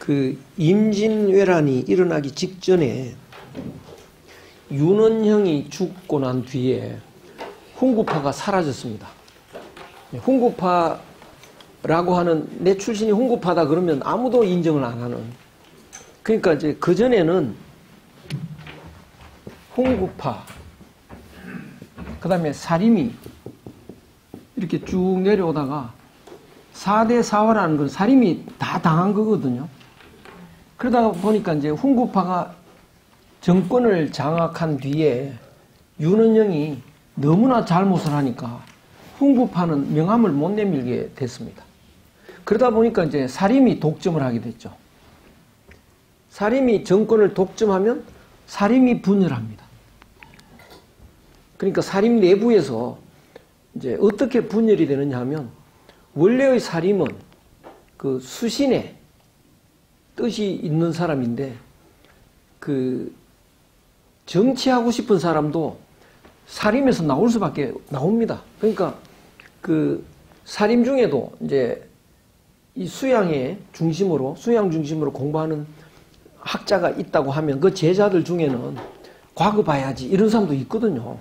그 임진왜란이 일어나기 직전에 윤원형이 죽고 난 뒤에 훈구파가 사라졌습니다. 훈구파라고 하는 내 출신이 훈구파다 그러면 아무도 인정을 안 하는. 그러니까 이제 그 전에는 훈구파, 그 다음에 사림이 이렇게 쭉 내려오다가 4대 4화라는 건 사림이 다 당한 거거든요. 그러다 보니까 이제 훈구파가 정권을 장악한 뒤에 윤은영이 너무나 잘못을 하니까 훈구파는 명함을 못 내밀게 됐습니다. 그러다 보니까 이제 사림이 독점을 하게 됐죠. 사림이 정권을 독점하면 사림이 분열합니다. 그러니까 사림 내부에서 이제 어떻게 분열이 되느냐 하면 원래의 사림은 그 수신의 뜻이 있는 사람인데 그 정치하고 싶은 사람도 사림에서 나올 수밖에 나옵니다. 그러니까 그 사림 중에도 이제 이 수양의 중심으로 수양 중심으로 공부하는 학자가 있다고 하면 그 제자들 중에는 과거 봐야지 이런 사람도 있거든요.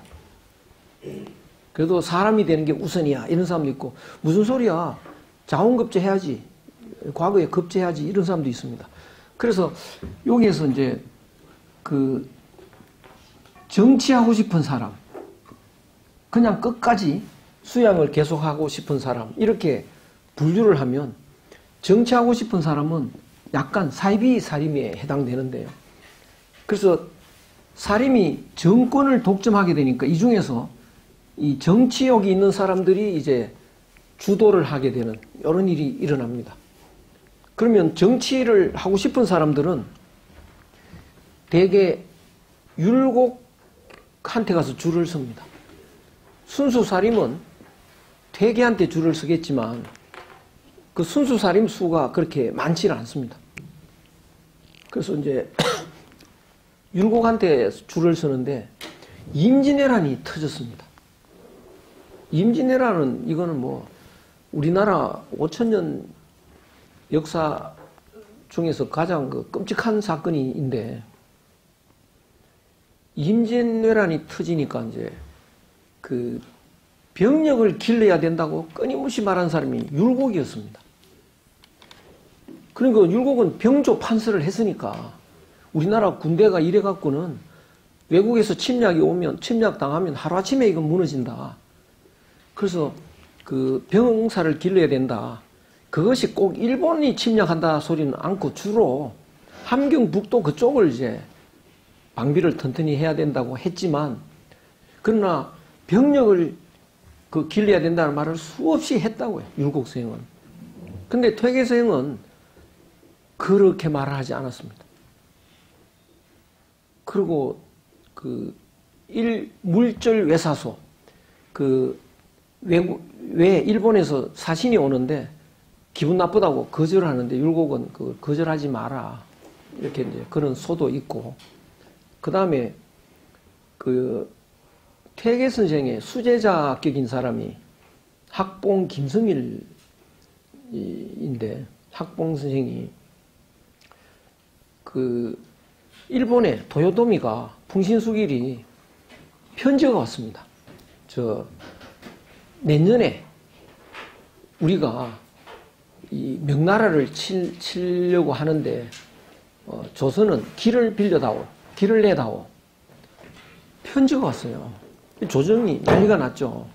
그래도 사람이 되는 게 우선이야 이런 사람도 있고 무슨 소리야 자원급제 해야지 과거에 급제해야지 이런 사람도 있습니다. 그래서 여기에서 이제 그 정치하고 싶은 사람 그냥 끝까지 수양을 계속하고 싶은 사람 이렇게 분류를 하면 정치하고 싶은 사람은 약간 사이비 사림에 해당되는데요. 그래서 사림이 정권을 독점하게 되니까 이 중에서 이 정치욕이 있는 사람들이 이제 주도를 하게 되는 이런 일이 일어납니다. 그러면 정치를 하고 싶은 사람들은 대개 율곡한테 가서 줄을 섭니다. 순수사림은 퇴계한테 줄을 서겠지만 그 순수사림 수가 그렇게 많지는 않습니다. 그래서 이제 율곡한테 줄을 서는데 임진왜란이 터졌습니다. 임진왜란은 이거는 뭐 우리나라 5천 년 역사 중에서 가장 그 끔찍한 사건인데 임진왜란이 터지니까 이제 그 병력을 길러야 된다고 끊임없이 말한 사람이 율곡이었습니다. 그러니까 율곡은 병조 판서를 했으니까 우리나라 군대가 이래 갖고는 외국에서 침략이 오면 침략 당하면 하루아침에 이건 무너진다. 그래서 그 병사를 길러야 된다. 그것이 꼭 일본이 침략한다 소리는 않고 주로 함경 북도 그쪽을 이제 방비를 튼튼히 해야 된다고 했지만 그러나 병력을 그 길러야 된다는 말을 수없이 했다고요. 율곡서행은. 근데 퇴계서행은 그렇게 말을 하지 않았습니다. 그리고 그 일, 물절 외사소 그 외국 왜 일본에서 사신이 오는데 기분 나쁘다고 거절을 하는데 율곡은 그 거절하지 마라 이렇게 이제 그런 소도 있고 그 다음에 그 퇴계 선생의 수제자격인 사람이 학봉 김성일인데 학봉 선생이 그 일본의 도요토미가 풍신수길이 편지가 왔습니다. 저 내년에 우리가 이 명나라를 칠, 치려고 하는데 어, 조선은 길을 빌려다오, 길을 내다오. 편지가 왔어요. 조정이 난리가 났죠.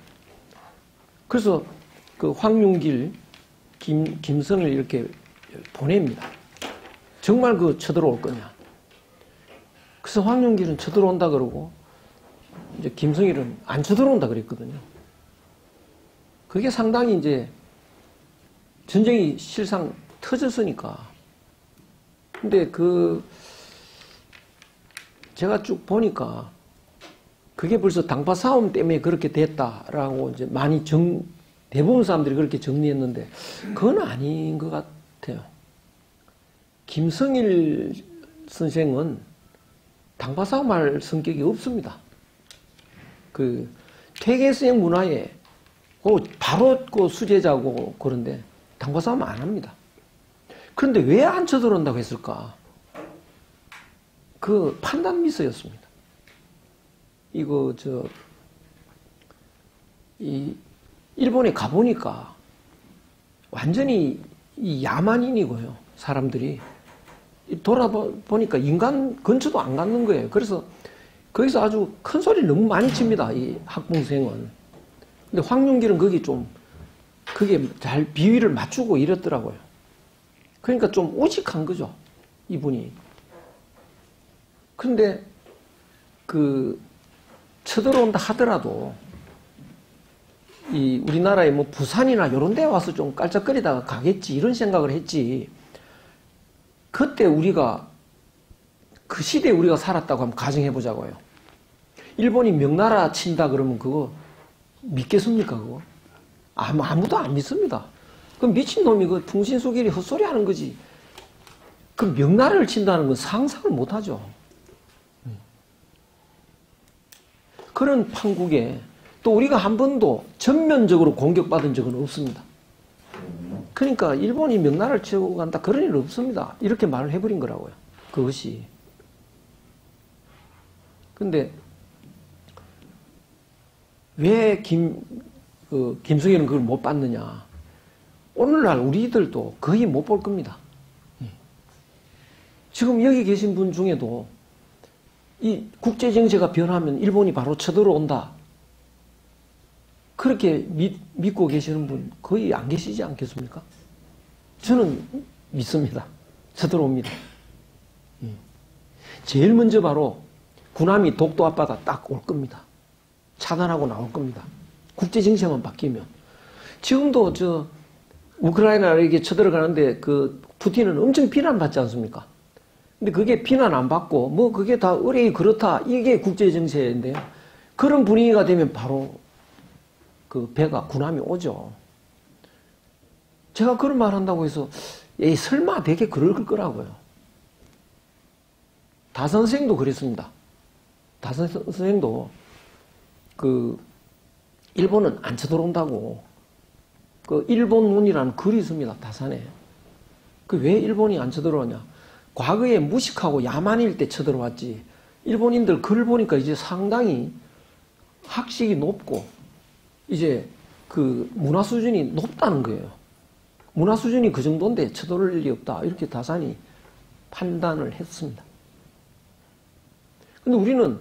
그래서 그 황윤길, 김, 김성을 이렇게 보냅니다. 정말 그 쳐들어올 거냐. 그래서 황윤길은 쳐들어온다 그러고 이제 김성일은 안 쳐들어온다 그랬거든요. 그게 상당히 이제 전쟁이 실상 터졌으니까. 근데 그 제가 쭉 보니까 그게 벌써 당파 싸움 때문에 그렇게 됐다라고 이제 많이 정 대부분 사람들이 그렇게 정리했는데 그건 아닌 것 같아요. 김성일 선생은 당파 싸움할 성격이 없습니다. 그 퇴계수행 문화에 바로 그 수제자고 그런데 당과 싸움 안 합니다. 그런데 왜 안 쳐들어온다고 했을까? 그 판단 미스였습니다. 이거 저 이 일본에 가 보니까 완전히 이 야만인이고요. 사람들이 돌아보니까 인간 근처도 안 갖는 거예요. 그래서 거기서 아주 큰 소리를 너무 많이 칩니다. 이 학봉생은. 근데 황윤길은 거기 좀 그게 잘 비위를 맞추고 이랬더라고요. 그러니까 좀 오직한 거죠. 이분이. 근데 그 쳐들어온다 하더라도 이 우리나라의 뭐 부산이나 이런 데 와서 좀 깔짝거리다가 가겠지 이런 생각을 했지. 그때 우리가 그 시대에 우리가 살았다고 한번 가정해 보자고요. 일본이 명나라 친다 그러면 그거 믿겠습니까 그거? 아무 아무도 안 믿습니다. 그 미친 놈이 그 풍신수길이 헛소리 하는 거지. 그 명나라를 친다는 건 상상을 못 하죠. 그런 판국에 또 우리가 한 번도 전면적으로 공격받은 적은 없습니다. 그러니까 일본이 명나라를 치고 간다 그런 일 없습니다. 이렇게 말을 해버린 거라고요. 그것이. 근데 왜 김, 그, 김승희는 그걸 못 봤느냐. 오늘날 우리들도 거의 못 볼 겁니다. 예. 지금 여기 계신 분 중에도 이 국제 정세가 변하면 일본이 바로 쳐들어온다. 그렇게 믿, 믿고 계시는 분 거의 안 계시지 않겠습니까? 저는 믿습니다. 쳐들어옵니다. 예. 제일 먼저 바로 군함이 독도 앞바다 딱 올 겁니다. 차단하고 나올 겁니다. 국제 정세만 바뀌면. 지금도 저 우크라이나에게 쳐들어가는데 그 푸틴은 엄청 비난받지 않습니까? 근데 그게 비난 안 받고 뭐 그게 다 의뢰이 그렇다 이게 국제 정세인데요. 그런 분위기가 되면 바로 그 배가 군함이 오죠. 제가 그런 말 한다고 해서 에이 설마 되게 그럴 거라고요. 다 선생도 그랬습니다. 다 선생도 그 일본은 안 쳐들어온다고 그 일본문이라는 글이 있습니다. 다산에. 그 왜 일본이 안 쳐들어오냐? 과거에 무식하고 야만일 때 쳐들어왔지. 일본인들 글 보니까 이제 상당히 학식이 높고 이제 그 문화 수준이 높다는 거예요. 문화 수준이 그 정도인데 쳐들어올 일이 없다. 이렇게 다산이 판단을 했습니다. 근데 우리는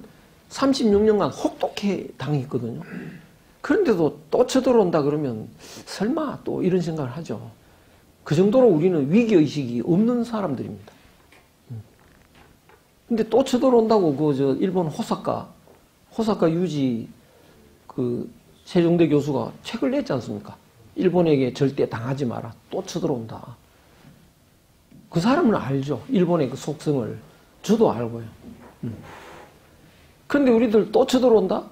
36년간 혹독해 당했거든요. 그런데도 또 쳐들어온다 그러면 설마 또 이런 생각을 하죠. 그 정도로 우리는 위기의식이 없는 사람들입니다. 근데 또 쳐들어온다고 그 저 일본 호사카, 호사카 유지 그 세종대 교수가 책을 냈지 않습니까? 일본에게 절대 당하지 마라. 또 쳐들어온다. 그 사람은 알죠. 일본의 그 속성을. 저도 알고요. 음. 그런데 우리들 또 쳐들어온다?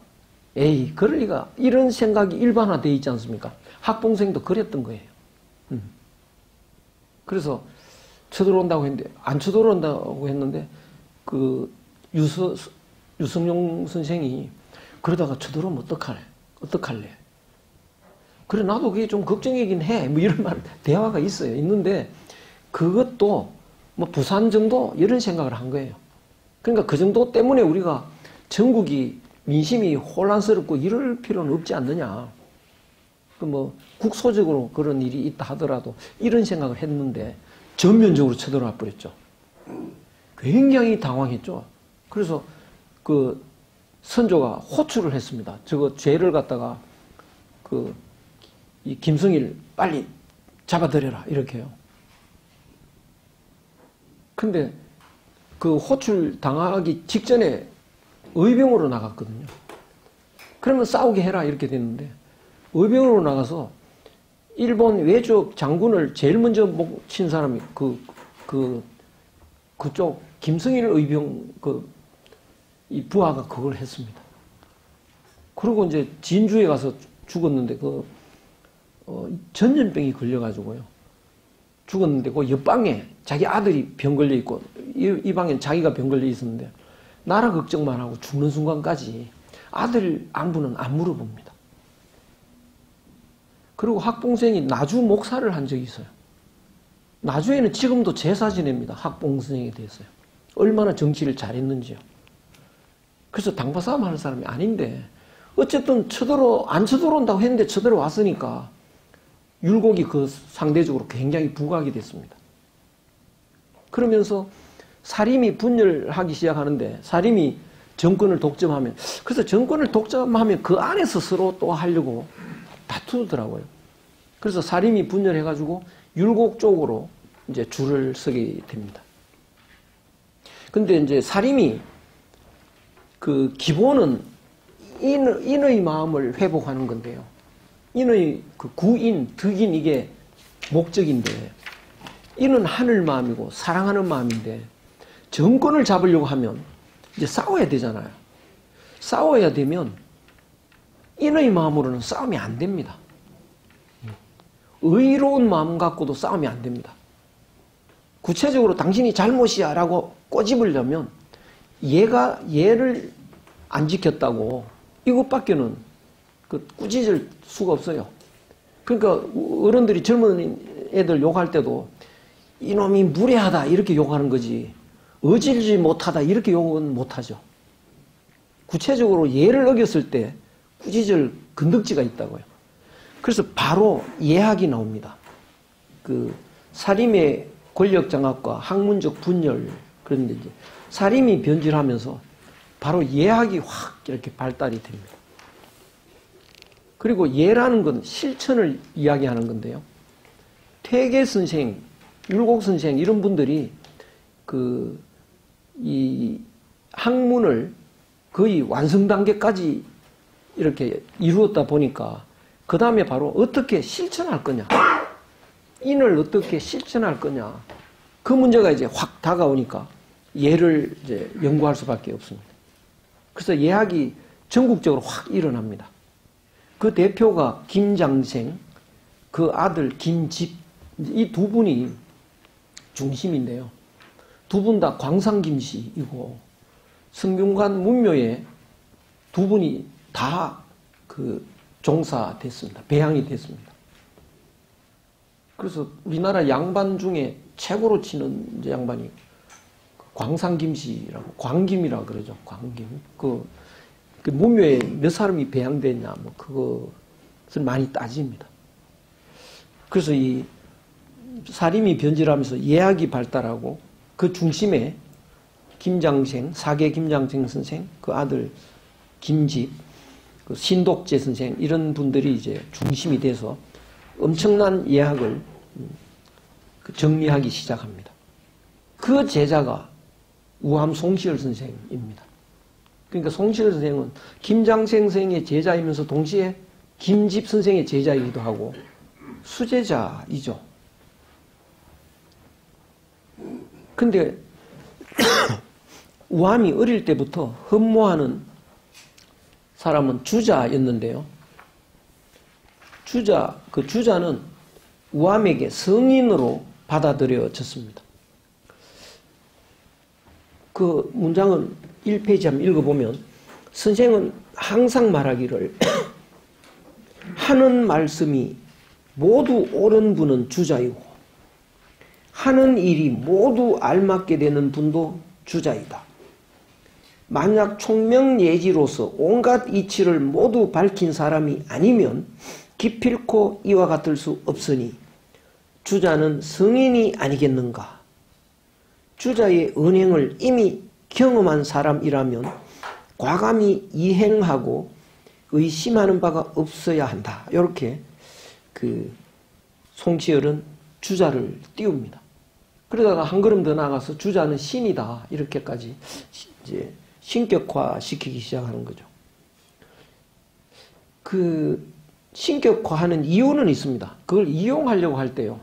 에이, 리가. 이런 생각이 일반화되어 있지 않습니까? 학봉생도 그랬던 거예요. 음. 그래서 쳐들어온다고 했는데, 안 쳐들어온다고 했는데, 그, 유서, 유승용 선생이 그러다가 쳐들어오면 어떡할래? 어떡할래? 그래, 나도 그게 좀 걱정이긴 해. 뭐 이런 말, 대화가 있어요. 있는데, 그것도 뭐 부산 정도 이런 생각을 한 거예요. 그러니까 그 정도 때문에 우리가 전국이 민심이 혼란스럽고 이럴 필요는 없지 않느냐. 그 뭐 국소적으로 그런 일이 있다 하더라도 이런 생각을 했는데 전면적으로 쳐들어와 버렸죠. 굉장히 당황했죠. 그래서 그 선조가 호출을 했습니다. 저거 죄를 갖다가 그 이 김성일 빨리 잡아들여라 이렇게요. 근데 그 호출 당하기 직전에 의병으로 나갔거든요. 그러면 싸우게 해라 이렇게 됐는데 의병으로 나가서 일본 외적 장군을 제일 먼저 친 사람이 그, 그, 그쪽 김성일 의병 그, 이 부하가 그걸 했습니다. 그리고 이제 진주에 가서 죽었는데 그, 어, 전염병이 걸려가지고요. 죽었는데 그 옆방에 자기 아들이 병 걸려 있고 이, 이 방엔 자기가 병 걸려 있었는데 나라 걱정만 하고 죽는 순간까지 아들 안부는 안 물어봅니다. 그리고 학봉생이 나주 목사를 한 적이 있어요. 나중에는 지금도 제사 지냅니다. 학봉 선생에 대해서요. 얼마나 정치를 잘했는지요. 그래서 당파 싸움 하는 사람이 아닌데 어쨌든 쳐들어 안 쳐들어온다고 했는데 쳐들어 왔으니까 율곡이 그 상대적으로 굉장히 부각이 됐습니다. 그러면서 사림이 분열하기 시작하는데 사림이 정권을 독점하면 그래서 정권을 독점하면 그 안에서 서로 또 하려고 다투더라고요. 그래서 사림이 분열해가지고 율곡 쪽으로 이제 줄을 서게 됩니다. 근데 이제 사림이 그 기본은 인, 인의 마음을 회복하는 건데요. 인의 그 구인, 득인 이게 목적인데 이는 하늘 마음이고 사랑하는 마음인데 정권을 잡으려고 하면 이제 싸워야 되잖아요. 싸워야 되면 인의 마음으로는 싸움이 안 됩니다. 의로운 마음 갖고도 싸움이 안 됩니다. 구체적으로 당신이 잘못이야 라고 꼬집으려면 얘가 얘를 안 지켰다고 이것밖에는 그 꾸짖을 수가 없어요. 그러니까 어른들이 젊은 애들 욕할 때도 이놈이 무례하다 이렇게 욕하는 거지 어질지 못하다 이렇게 욕은 못하죠. 구체적으로 예를 어겼을 때 꾸짖을 근덕지가 있다고요. 그래서 바로 예학이 나옵니다. 그 사림의 권력 장악과 학문적 분열 그런데 이제 사림이 변질하면서 바로 예학이 확 이렇게 발달이 됩니다. 그리고 예라는 건 실천을 이야기하는 건데요. 퇴계 선생, 율곡 선생 이런 분들이 그 이 학문을 거의 완성 단계까지 이렇게 이루었다 보니까 그 다음에 바로 어떻게 실천할 거냐. 인을 어떻게 실천할 거냐. 그 문제가 이제 확 다가오니까 예를 이제 연구할 수밖에 없습니다. 그래서 예학이 전국적으로 확 일어납니다. 그 대표가 김장생, 그 아들 김집, 이 두 분이 중심인데요. 두 분 다 광상김씨이고 성균관 문묘에 두 분이 다 그 종사됐습니다. 배양이 됐습니다. 그래서 우리나라 양반 중에 최고로 치는 양반이 광상김씨라고 광김이라 그러죠. 광김. 그, 그 문묘에 몇 사람이 배양됐냐 뭐 그것을 많이 따집니다. 그래서 이 사림이 변질하면서 예학이 발달하고 그 중심에 김장생, 사계 김장생 선생, 그 아들 김집, 그 신독재 선생 이런 분들이 이제 중심이 돼서 엄청난 예학을 그 정리하기 시작합니다. 그 제자가 우함 송시열 선생입니다. 그러니까 송시열 선생은 김장생 선생의 제자이면서 동시에 김집 선생의 제자이기도 하고 수제자이죠. 근데 우함이 어릴 때부터 흠모하는 사람은 주자였는데요. 주자, 그 주자는 우함에게 성인으로 받아들여졌습니다. 그 문장은 1페이지 한번 읽어보면 선생은 항상 말하기를 하는 말씀이 모두 옳은 분은 주자이고 하는 일이 모두 알맞게 되는 분도 주자이다. 만약 총명예지로서 온갖 이치를 모두 밝힌 사람이 아니면 기필코 이와 같을 수 없으니 주자는 성인이 아니겠는가? 주자의 은행을 이미 경험한 사람이라면 과감히 이행하고 의심하는 바가 없어야 한다. 이렇게 그 송치열은 주자를 띄웁니다. 그러다가 한 걸음 더 나가서 주자는 신이다. 이렇게까지 이제 신격화 시키기 시작하는 거죠. 그 신격화하는 이유는 있습니다. 그걸 이용하려고 할 때요.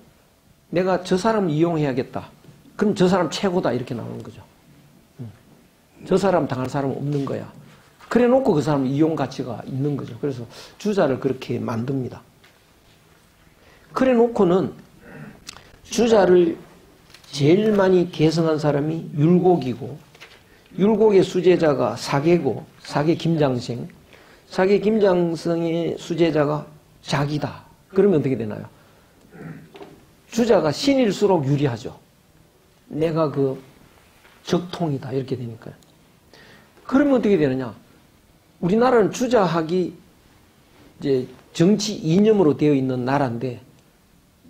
내가 저 사람 이용해야겠다. 그럼 저 사람 최고다. 이렇게 나오는 거죠. 저 사람 당할 사람 없는 거야. 그래 놓고 그 사람 이용 가치가 있는 거죠. 그래서 주자를 그렇게 만듭니다. 그래 놓고는 주자를 제일 많이 개성한 사람이 율곡이고 율곡의 수제자가 사계고 사계 김장생 사계 김장생의 수제자가 자기다. 그러면 어떻게 되나요? 주자가 신일수록 유리하죠. 내가 그 적통이다 이렇게 되니까요. 그러면 어떻게 되느냐? 우리나라는 주자학이 이제 정치 이념으로 되어 있는 나라인데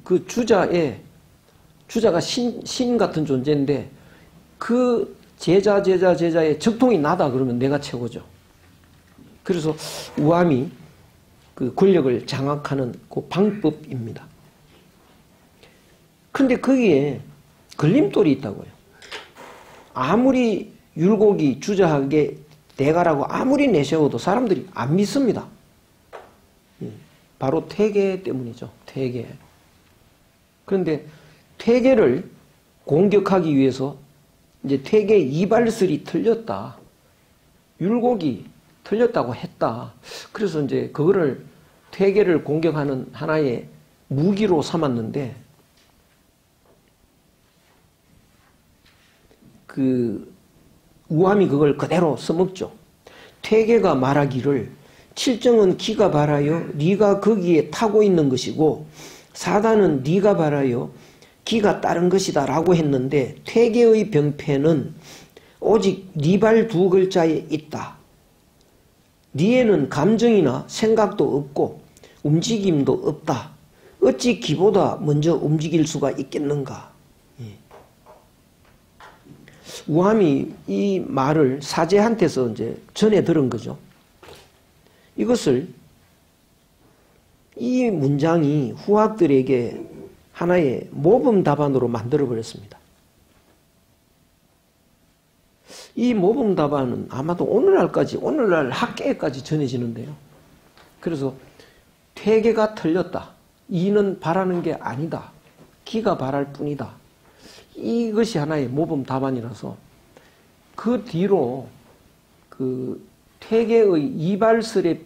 그 주자의 주자가 신, 신 같은 존재인데 그 제자 제자 제자의 적통이 나다 그러면 내가 최고죠. 그래서 우암이 그 권력을 장악하는 그 방법입니다. 근데 거기에 걸림돌이 있다고요. 아무리 율곡이 주저하게 대가라고 아무리 내세워도 사람들이 안 믿습니다. 예, 바로 퇴계 때문이죠. 퇴계. 그런데 퇴계를 공격하기 위해서 이제 퇴계 이발설이 틀렸다. 율곡이 틀렸다고 했다. 그래서 이제 그거를 퇴계를 공격하는 하나의 무기로 삼았는데 그 우함이 그걸 그대로 써먹죠. 퇴계가 말하기를 칠정은 기가 바라여 네가 거기에 타고 있는 것이고 사단은 네가 바라여 기가 따른 것이다 라고 했는데 퇴계의 병폐는 오직 네 발 두 글자에 있다. 네에는 감정이나 생각도 없고 움직임도 없다. 어찌 기보다 먼저 움직일 수가 있겠는가? 예. 우함이 이 말을 사제한테서 이제 전해 들은 거죠. 이것을 이 문장이 후학들에게 하나의 모범 답안으로 만들어 버렸습니다. 이 모범 답안은 아마도 오늘날까지 오늘날 학계까지 전해지는데요. 그래서 퇴계가 틀렸다. 이는 바라는 게 아니다. 기가 바랄 뿐이다. 이것이 하나의 모범 답안이라서 그 뒤로 그 퇴계의 이발설의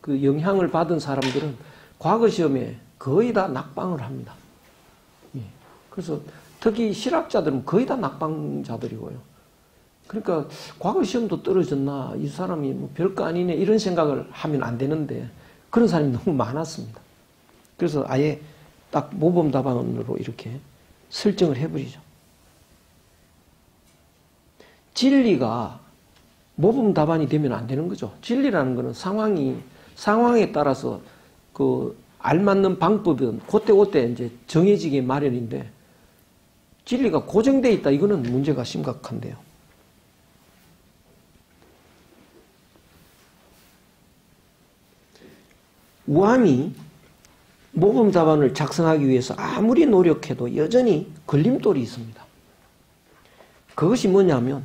그 영향을 받은 사람들은 과거 시험에 거의 다 낙방을 합니다. 예. 그래서 특히 실학자들은 거의 다 낙방자들이고요. 그러니까 과거 시험도 떨어졌나 이 사람이 뭐 별거 아니네 이런 생각을 하면 안 되는데 그런 사람이 너무 많았습니다. 그래서 아예 딱 모범 답안으로 이렇게 설정을 해버리죠. 진리가 모범 답안이 되면 안 되는 거죠. 진리라는 것은 상황이 상황에 따라서 그 알맞는 방법은 그때그때 이제 정해지기 마련인데 진리가 고정되어 있다 이거는 문제가 심각한데요. 우함이 모범 답안을 작성하기 위해서 아무리 노력해도 여전히 걸림돌이 있습니다. 그것이 뭐냐면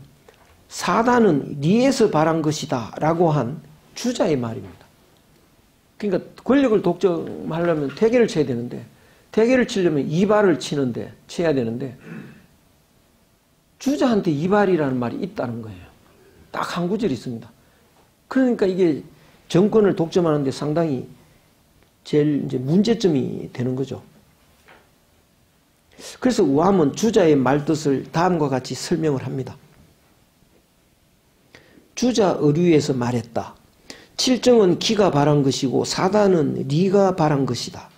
사단은 니에서 바란 것이다 라고 한 주자의 말입니다. 그러니까 권력을 독점하려면 태계를 쳐야 되는데 태계를 치려면 이발을 치는데 쳐야 되는데 주자한테 이발이라는 말이 있다는 거예요. 딱 한 구절 있습니다. 그러니까 이게 정권을 독점하는데 상당히 제일 이제 문제점이 되는 거죠. 그래서 우함은 주자의 말뜻을 다음과 같이 설명을 합니다. 주자 의류에서 말했다. 칠정은 기가 바란 것이고 사단은 네가 바란 것이다.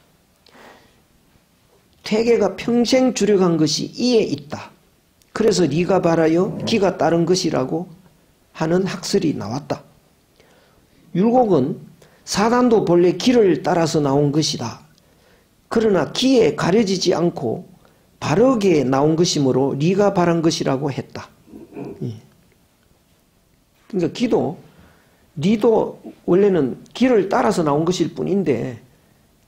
태계가 평생 주력한 것이 이에 있다. 그래서 네가 바라여 기가 따른 것이라고 하는 학설이 나왔다. 율곡은 사단도 본래 길을 따라서 나온 것이다. 그러나 기에 가려지지 않고 바르게 나온 것이므로 네가 바란 것이라고 했다. 예. 그러니까 기도 니도 원래는 길을 따라서 나온 것일 뿐인데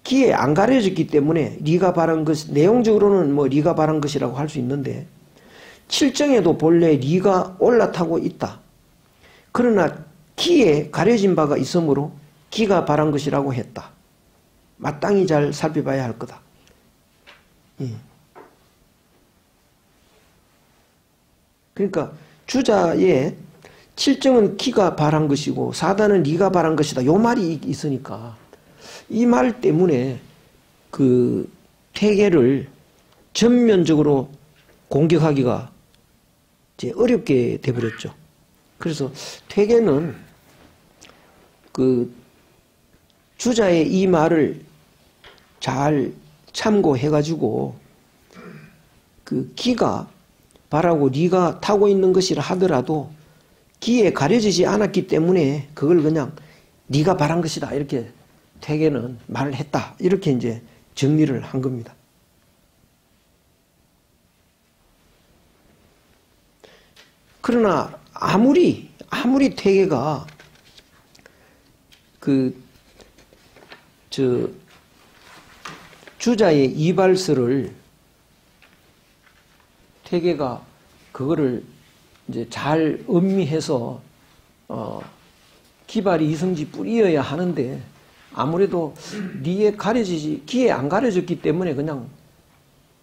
기에 안 가려졌기 때문에 네가 바란 것 내용적으로는 뭐 네가 바란 것이라고 할 수 있는데 칠정에도 본래 네가 올라타고 있다. 그러나 기에 가려진 바가 있으므로 기가 바란 것이라고 했다. 마땅히 잘 살펴봐야 할 거다. 예. 그러니까 주자의 칠정은 기가 바란 것이고 사단은 네가 바란 것이다. 요 말이 있으니까 이 말 때문에 그 퇴계를 전면적으로 공격하기가 이제 어렵게 돼버렸죠. 그래서 퇴계는 그 주자의 이 말을 잘 참고해가지고 그 기가 바라고 네가 타고 있는 것이라 하더라도 기에 가려지지 않았기 때문에 그걸 그냥 네가 바란 것이다 이렇게 태계는 말을 했다 이렇게 이제 정리를 한 겁니다. 그러나 아무리 아무리 태계가 그 저 주자의 이발서를 태계가 그거를 이제 잘 음미해서 어 기발이 이성지 뿌리여야 하는데 아무래도 리에 가려지지 기에 안 가려졌기 때문에 그냥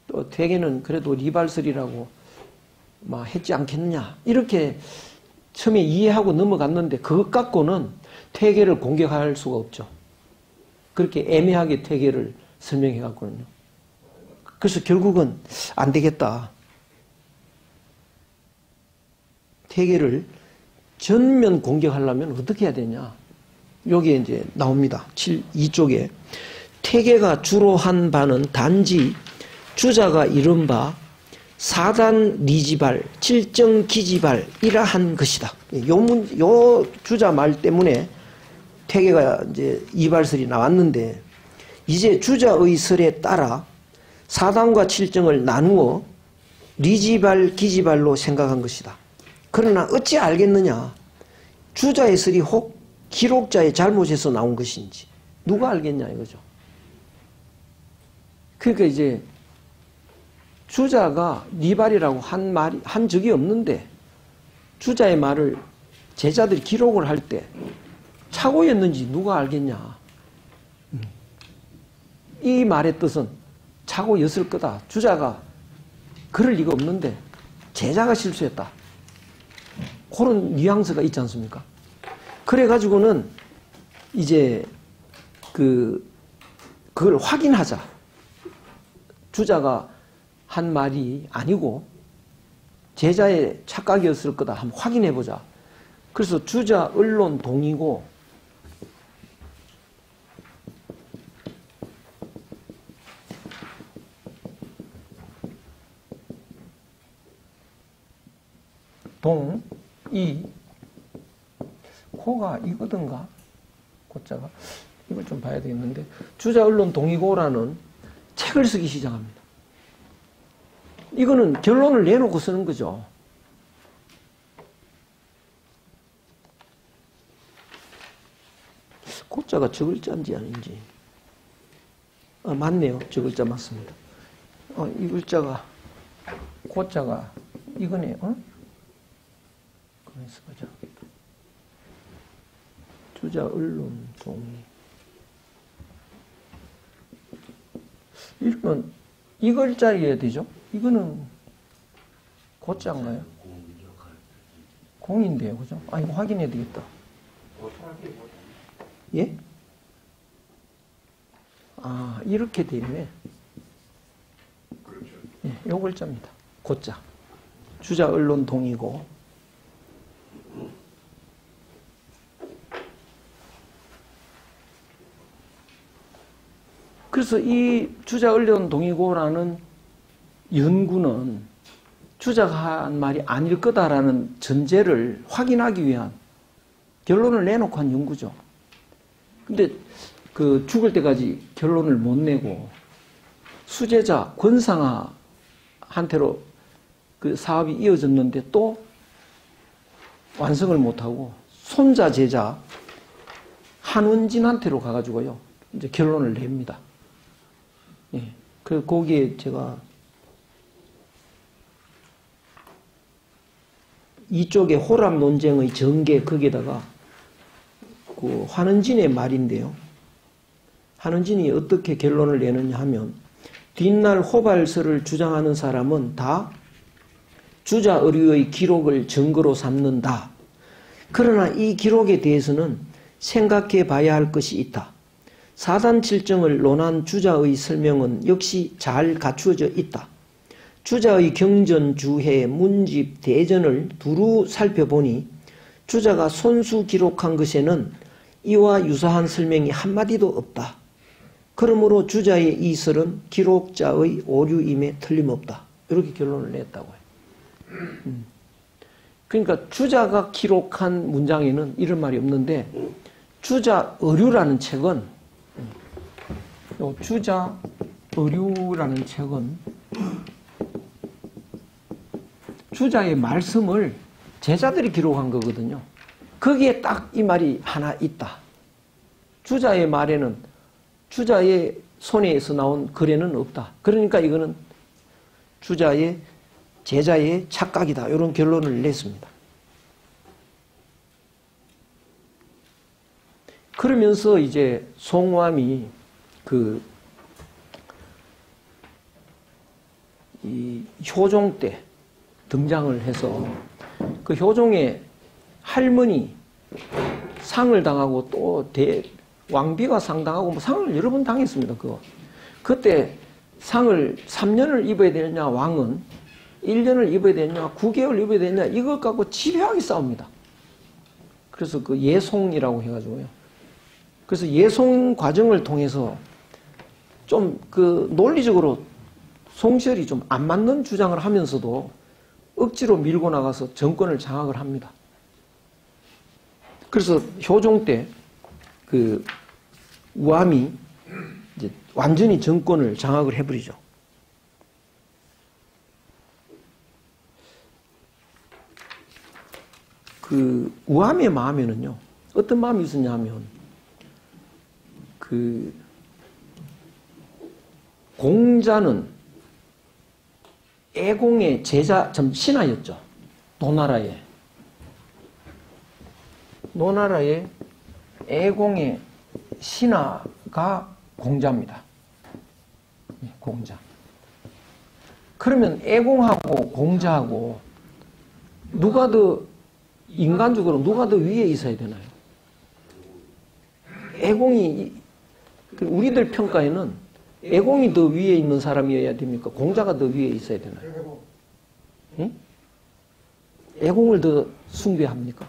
또 대개는 그래도 리발설이라고 막 했지 않겠느냐 이렇게 처음에 이해하고 넘어갔는데 그것 갖고는 태계를 공격할 수가 없죠. 그렇게 애매하게 태계를 설명해 갖고는요. 그래서 결국은 안 되겠다. 태계를 전면 공격하려면 어떻게 해야 되냐? 여기에 이제 나옵니다. 7, 2쪽에. 태계가 주로 한 바는 단지 주자가 이른 바 사단 리지발, 칠정 기지발 이러한 것이다. 요 문, 요 주자 말 때문에 태계가 이제 이발설이 나왔는데 이제 주자의 설에 따라 사단과 칠정을 나누어 리지발, 기지발로 생각한 것이다. 그러나 어찌 알겠느냐? 주자의 설이 혹 기록자의 잘못에서 나온 것인지 누가 알겠냐 이거죠. 그러니까 이제 주자가 니발이라고 한 말이 한 적이 없는데 주자의 말을 제자들이 기록을 할 때 착오였는지 누가 알겠냐. 음. 이 말의 뜻은 착오였을 거다. 주자가 그럴 리가 없는데 제자가 실수했다. 그런 뉘앙스가 있지 않습니까? 그래가지고는 이제 그, 그걸 확인하자. 주자가 한 말이 아니고 제자의 착각이었을 거다. 한번 확인해 보자. 그래서 주자 언론 동의고 동, 이, 코가 이거든가? 고자가? 이걸 좀 봐야 되겠는데. 주자 언론 동의고라는 책을 쓰기 시작합니다. 이거는 결론을 내놓고 쓰는 거죠. 고자가 저 글자인지 아닌지. 아, 맞네요. 저 글자 맞습니다. 어, 이 글자가, 고자가 이거네요. 어? 가만있어 보자. 주자 언론 동의. 이건 이 글자리에 되죠? 이거는 고자인가요? 공인데요, 그죠? 아, 이거 확인해야 되겠다. 예? 아, 이렇게 되네. 예, 요 글자입니다. 고자. 주자 언론 동이고, 그래서 이 주자 언론 동의고라는 연구는 주자가 한 말이 아닐 거다라는 전제를 확인하기 위한 결론을 내놓고 한 연구죠. 근데 그 죽을 때까지 결론을 못 내고 수제자 권상아한테로 그 사업이 이어졌는데 또 완성을 못하고 손자 제자 한원진한테로 가가지고요. 이제 결론을 냅니다. 예. 그 거기에 제가 이쪽에 호람 논쟁의 전개 거기에다가 그 환원진의 말인데요. 환원진이 어떻게 결론을 내느냐 하면 뒷날 호발설을 주장하는 사람은 다 주자 의류의 기록을 증거로 삼는다. 그러나 이 기록에 대해서는 생각해 봐야 할 것이 있다. 사단 칠정을 논한 주자의 설명은 역시 잘 갖추어져 있다. 주자의 경전 주해 문집 대전을 두루 살펴보니 주자가 손수 기록한 것에는 이와 유사한 설명이 한마디도 없다. 그러므로 주자의 이 설은 기록자의 오류임에 틀림없다. 이렇게 결론을 냈다고요. 음. 그러니까 주자가 기록한 문장에는 이런 말이 없는데 주자 의류라는 책은 주자 의류라는 책은 주자의 말씀을 제자들이 기록한 거거든요. 거기에 딱 이 말이 하나 있다. 주자의 말에는 주자의 손에서 나온 글에는 없다. 그러니까 이거는 주자의 제자의 착각이다. 이런 결론을 냈습니다. 그러면서 이제 송암이 그, 이 효종 때 등장을 해서 그 효종의 할머니 상을 당하고 또 대, 왕비가 상당하고 뭐 상을 여러 번 당했습니다. 그거. 그때 상을 3년을 입어야 되느냐, 왕은 1년을 입어야 되느냐, 9개월 입어야 되느냐, 이걸 갖고 집요하게 싸웁니다. 그래서 그 예송이라고 해가지고요. 그래서 예송 과정을 통해서 좀 그 논리적으로 송시열이 좀 안 맞는 주장을 하면서도 억지로 밀고 나가서 정권을 장악을 합니다. 그래서 효종 때 그 우암이 이제 완전히 정권을 장악을 해버리죠. 그 우암의 마음에는요 어떤 마음이 있었냐면 그 공자는 애공의 제자 참 신하였죠. 노나라에 노나라의 애공의 신하가 공자입니다. 예, 공자. 그러면 애공하고 공자하고 누가 더 인간적으로 누가 더 위에 있어야 되나요? 애공이 그 우리들 평가에는 애공이 더 위에 있는 사람이어야 됩니까? 공자가 더 위에 있어야 되나요? 응? 애공을 더 숭배합니까?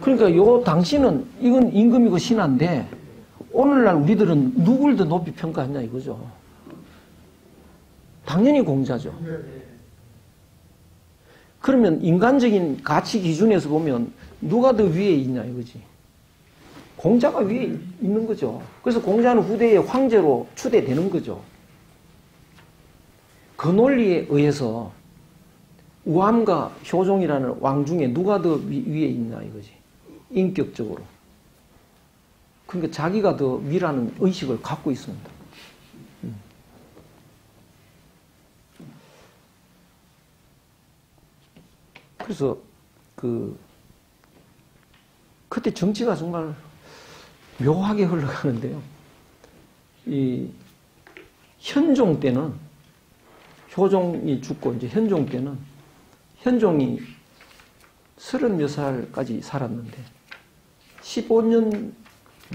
그러니까 요 당시는 이건 임금이고 신한데 오늘날 우리들은 누굴 더 높이 평가하냐 이거죠. 당연히 공자죠. 그러면 인간적인 가치 기준에서 보면 누가 더 위에 있냐 이거지. 공자가 위에 있는 거죠. 그래서 공자는 후대의 황제로 추대되는 거죠. 그 논리에 의해서 우암과 효종이라는 왕 중에 누가 더 위, 위에 있냐 이거지. 인격적으로. 그러니까 자기가 더 위라는 의식을 갖고 있습니다. 음. 그래서 그 그때 정치가 정말 묘하게 흘러가는데요. 이 현종 때는 효종이 죽고 이제 현종 때는 현종이 서른 몇 살까지 살았는데 15년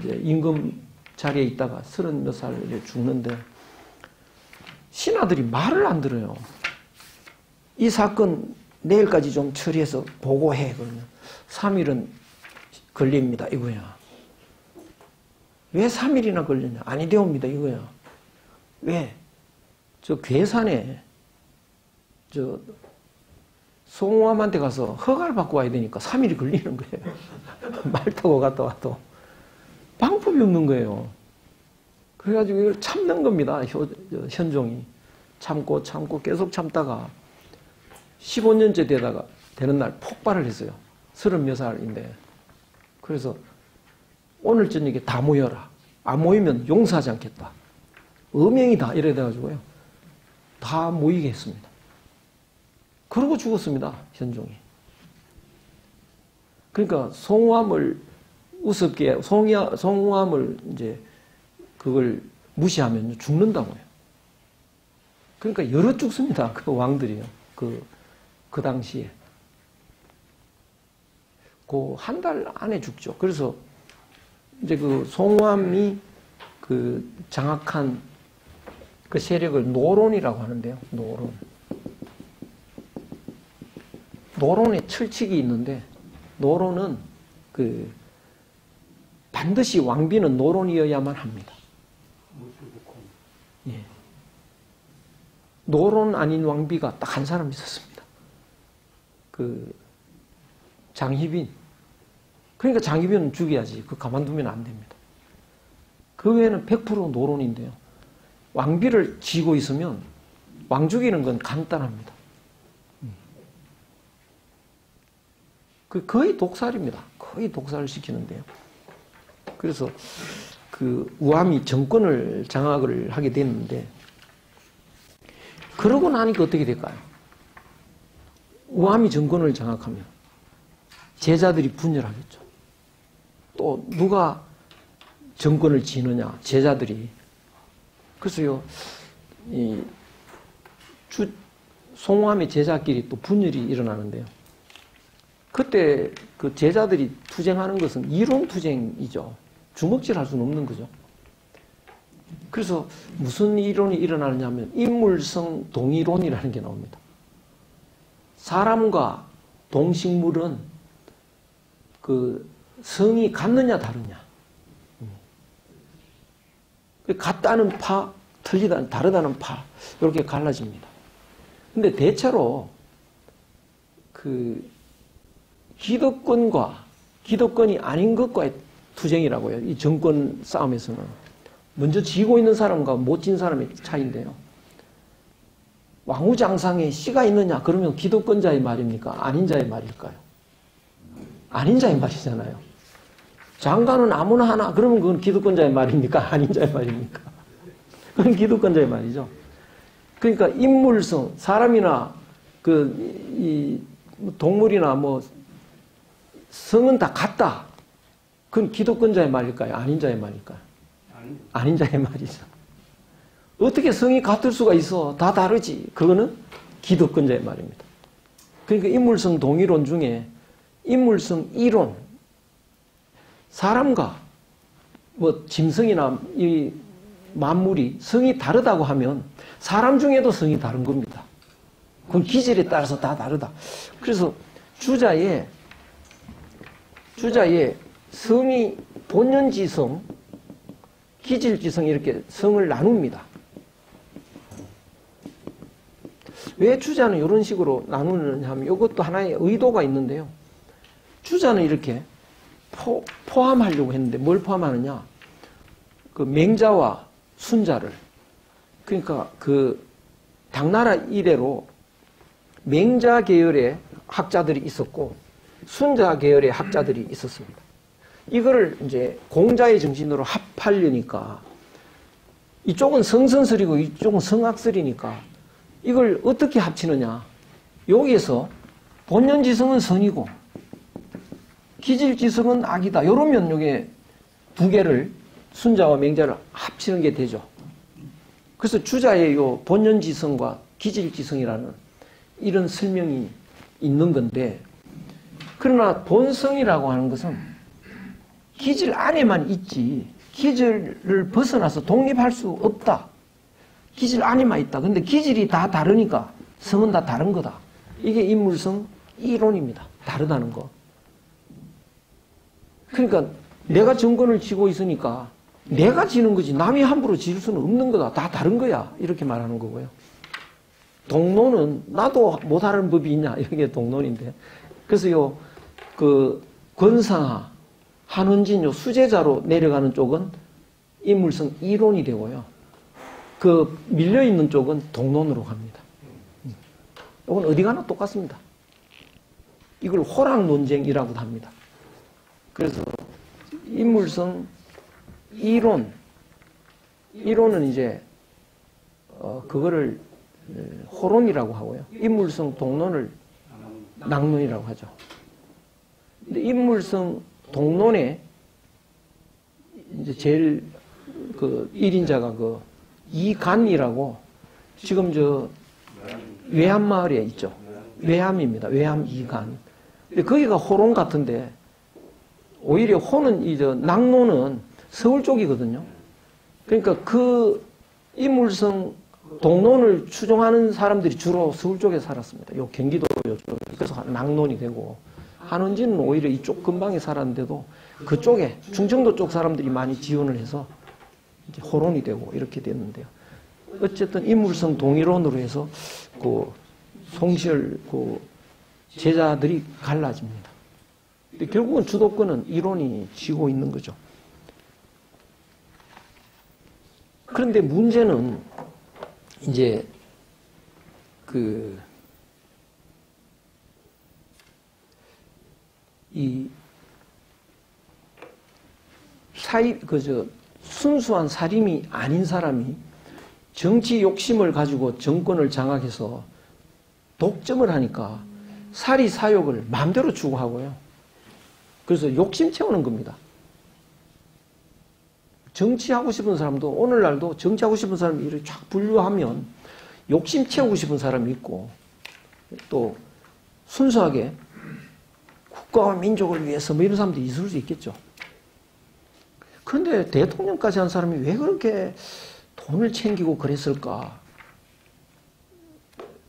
임금 자리에 있다가 서른 몇 살에 죽는데 신하들이 말을 안 들어요. 이 사건 내일까지 좀 처리해서 보고해 그러면 3일은 걸립니다 이거야. 왜 3일이나 걸렸냐? 아니 되옵니다 이거야. 왜? 저 괴산에 저 송호함한테 가서 허가를 받고 와야 되니까 3일이 걸리는 거예요. 말 타고 갔다 와도. 방법이 없는 거예요. 그래가지고 이걸 참는 겁니다. 현 종이. 참고 참고 계속 참다가 15년째 되다가 되는 날 폭발을 했어요. 서른 몇 살인데. 그래서 오늘 저녁에 다 모여라. 안 모이면 용서하지 않겠다. 어명이다. 이래 돼가지고요. 다 모이게 했습니다. 그러고 죽었습니다. 현종이. 그러니까 송암을 우습게 송야, 송암을 이제 그걸 무시하면 죽는다고요. 그러니까 여러 죽습니다. 그 왕들이요. 그, 그 당시에. 그 한 달 안에 죽죠. 그래서 이제 그 송암이 그 장악한 그 세력을 노론이라고 하는데요. 노론. 노론의 철칙이 있는데 노론은 그 반드시 왕비는 노론이어야만 합니다. 예. 노론 아닌 왕비가 딱 한 사람 있었습니다. 그 장희빈. 그러니까 장희빈은 죽여야지. 그 가만두면 안 됩니다. 그 외에는 100% 노론인데요. 왕비를 쥐고 있으면 왕 죽이는 건 간단합니다. 그 거의 독살입니다. 거의 독살을 시키는데요. 그래서 그 우암이 정권을 장악을 하게 됐는데 그러고 나니까 어떻게 될까요? 우암이 정권을 장악하면 제자들이 분열하겠죠. 또 누가 정권을 지느냐? 제자들이. 그래서요, 이 주, 송함의 제자끼리 또 분열이 일어나는데요. 그때 그 제자들이 투쟁하는 것은 이론 투쟁이죠. 주먹질 할 수는 없는 거죠. 그래서 무슨 이론이 일어나느냐면 인물성 동이론이라는 게 나옵니다. 사람과 동식물은 그 성이 같느냐 다르냐. 같다는 파, 틀리다, 다르다는 파, 이렇게 갈라집니다. 근데 대체로 그 기득권과 기득권이 아닌 것과의 투쟁이라고요. 이 정권 싸움에서는. 먼저 지고 있는 사람과 못 진 사람의 차이인데요. 왕후장상에 씨가 있느냐? 그러면 기득권자의 말입니까? 아닌 자의 말일까요? 아닌 자의 말이잖아요. 장관은 아무나 하나, 그러면 그건 기득권자의 말입니까? 아닌 자의 말입니까? 그건 기득권자의 말이죠. 그러니까 인물성, 사람이나 그, 이, 동물이나 뭐, 성은 다 같다. 그건 기독권자의 말일까요? 아닌 자의 말일까요? 아닌 자의 말이죠. 어떻게 성이 같을 수가 있어? 다 다르지. 그거는 기독권자의 말입니다. 그러니까 인물성 동이론 중에 인물성 이론, 사람과 뭐 짐승이나 이 만물이 성이 다르다고 하면 사람 중에도 성이 다른 겁니다. 그건 기질에 따라서 다 다르다. 그래서 주자에 주자에 성이 본연지성, 기질지성 이렇게 성을 나눕니다. 왜 주자는 이런 식으로 나누느냐 하면 이것도 하나의 의도가 있는데요. 주자는 이렇게 포, 포함하려고 했는데 뭘 포함하느냐? 그 맹자와 순자를 그러니까 그 당나라 이래로 맹자 계열의 학자들이 있었고 순자 계열의 학자들이 있었습니다. 이거를 이제 공자의 정신으로 합하려니까 이쪽은 성선설이고 이쪽은 성악설이니까 이걸 어떻게 합치느냐. 여기에서 본연지성은 선이고 기질지성은 악이다. 이러면 이게 두 개를 순자와 맹자를 합치는 게 되죠. 그래서 주자의 요 본연지성과 기질지성이라는 이런 설명이 있는 건데 그러나 본성이라고 하는 것은 기질 안에만 있지 기질을 벗어나서 독립할 수 없다. 기질 안에만 있다. 근데 기질이 다 다르니까 성은 다 다른 거다. 이게 인물성 이론입니다. 다르다는 거. 그러니까 내가 정권을 쥐고 있으니까 내가 지는 거지 남이 함부로 지을 수는 없는 거다. 다 다른 거야. 이렇게 말하는 거고요. 동론은 나도 못하는 법이 있냐. 이게 동론인데. 그래서 요, 그, 권상하, 한원진 요 수제자로 내려가는 쪽은 인물성 이론이 되고요. 그 밀려있는 쪽은 동론으로 갑니다. 이건 어디 가나 똑같습니다. 이걸 호랑 논쟁이라고도 합니다. 그래서 인물성 이론, 이론은 이제 어, 그거를 호론이라고 하고요. 인물성 동론을 낙론이라고 하죠. 근데 인물성 동론에 이제 제일 그 1인자가 그 이간이라고 지금 저 외암마을에 있죠. 외암입니다. 외암 이간. 근데 거기가 호론 같은데 오히려 호는 이저 낙노는 서울 쪽이거든요. 그러니까 그 인물성 동론을 추종하는 사람들이 주로 서울 쪽에 살았습니다. 요 경기도 요쪽. 그래서 낙론이 되고 한원진은 오히려 이쪽 근방에 살았는데도 그쪽에 충청도 쪽 사람들이 많이 지원을 해서 이제 호론이 되고 이렇게 됐는데요. 어쨌든 인물성 동일론으로 해서 그 송시열 그 제자들이 갈라집니다. 근데 결국은 주도권은 이론이 쥐고 있는 거죠. 그런데 문제는 이제 그 이 사이 그저 순수한 살림이 아닌 사람이 정치 욕심을 가지고 정권을 장악해서 독점을 하니까 사리 사욕을 마음대로 추구하고요. 그래서 욕심 채우는 겁니다. 정치하고 싶은 사람도 오늘날도 정치하고 싶은 사람이 이렇게 쫙 분류하면 욕심 채우고 싶은 사람이 있고 또 순수하게 국가와 민족을 위해서 뭐 이런 사람도 있을 수 있겠죠. 그런데 대통령까지 한 사람이 왜 그렇게 돈을 챙기고 그랬을까?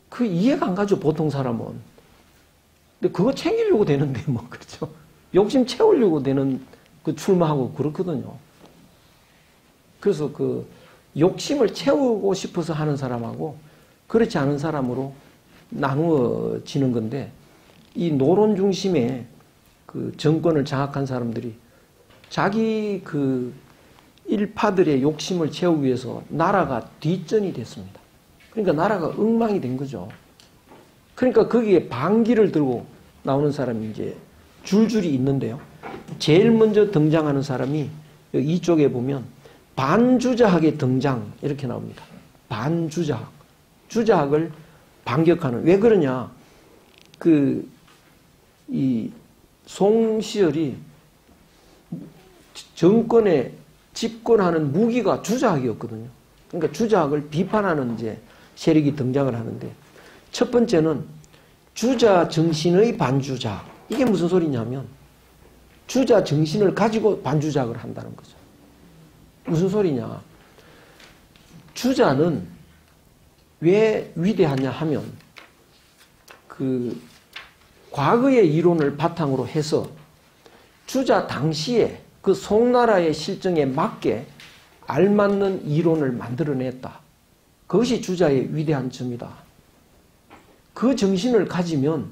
그 이해가 안 가죠, 보통 사람은. 근데 그거 챙기려고 되는데, 뭐, 그렇죠. 욕심 채우려고 되는 그 출마하고 그렇거든요. 그래서 그 욕심을 채우고 싶어서 하는 사람하고 그렇지 않은 사람으로 나누어지는 건데 이 노론 중심의 그 정권을 장악한 사람들이 자기 그 일파들의 욕심을 채우기 위해서 나라가 뒷전이 됐습니다. 그러니까 나라가 엉망이 된 거죠. 그러니까 거기에 반기를 들고 나오는 사람이 이제 줄줄이 있는데요. 제일 먼저 등장하는 사람이 이쪽에 보면 반주자학의 등장 이렇게 나옵니다. 반주자학. 주자학을 반격하는 왜 그러냐? 그 이 송시열이 정권에 집권하는 무기가 주자학이었거든요. 그러니까 주자학을 비판하는 이제 세력이 등장을 하는데 첫 번째는 주자 정신의 반주자. 이게 무슨 소리냐면 주자 정신을 가지고 반주작을 한다는 거죠. 무슨 소리냐? 주자는 왜 위대하냐 하면 그 과거의 이론을 바탕으로 해서 주자 당시에 그 송나라의 실정에 맞게 알맞는 이론을 만들어냈다. 그것이 주자의 위대한 점이다. 그 정신을 가지면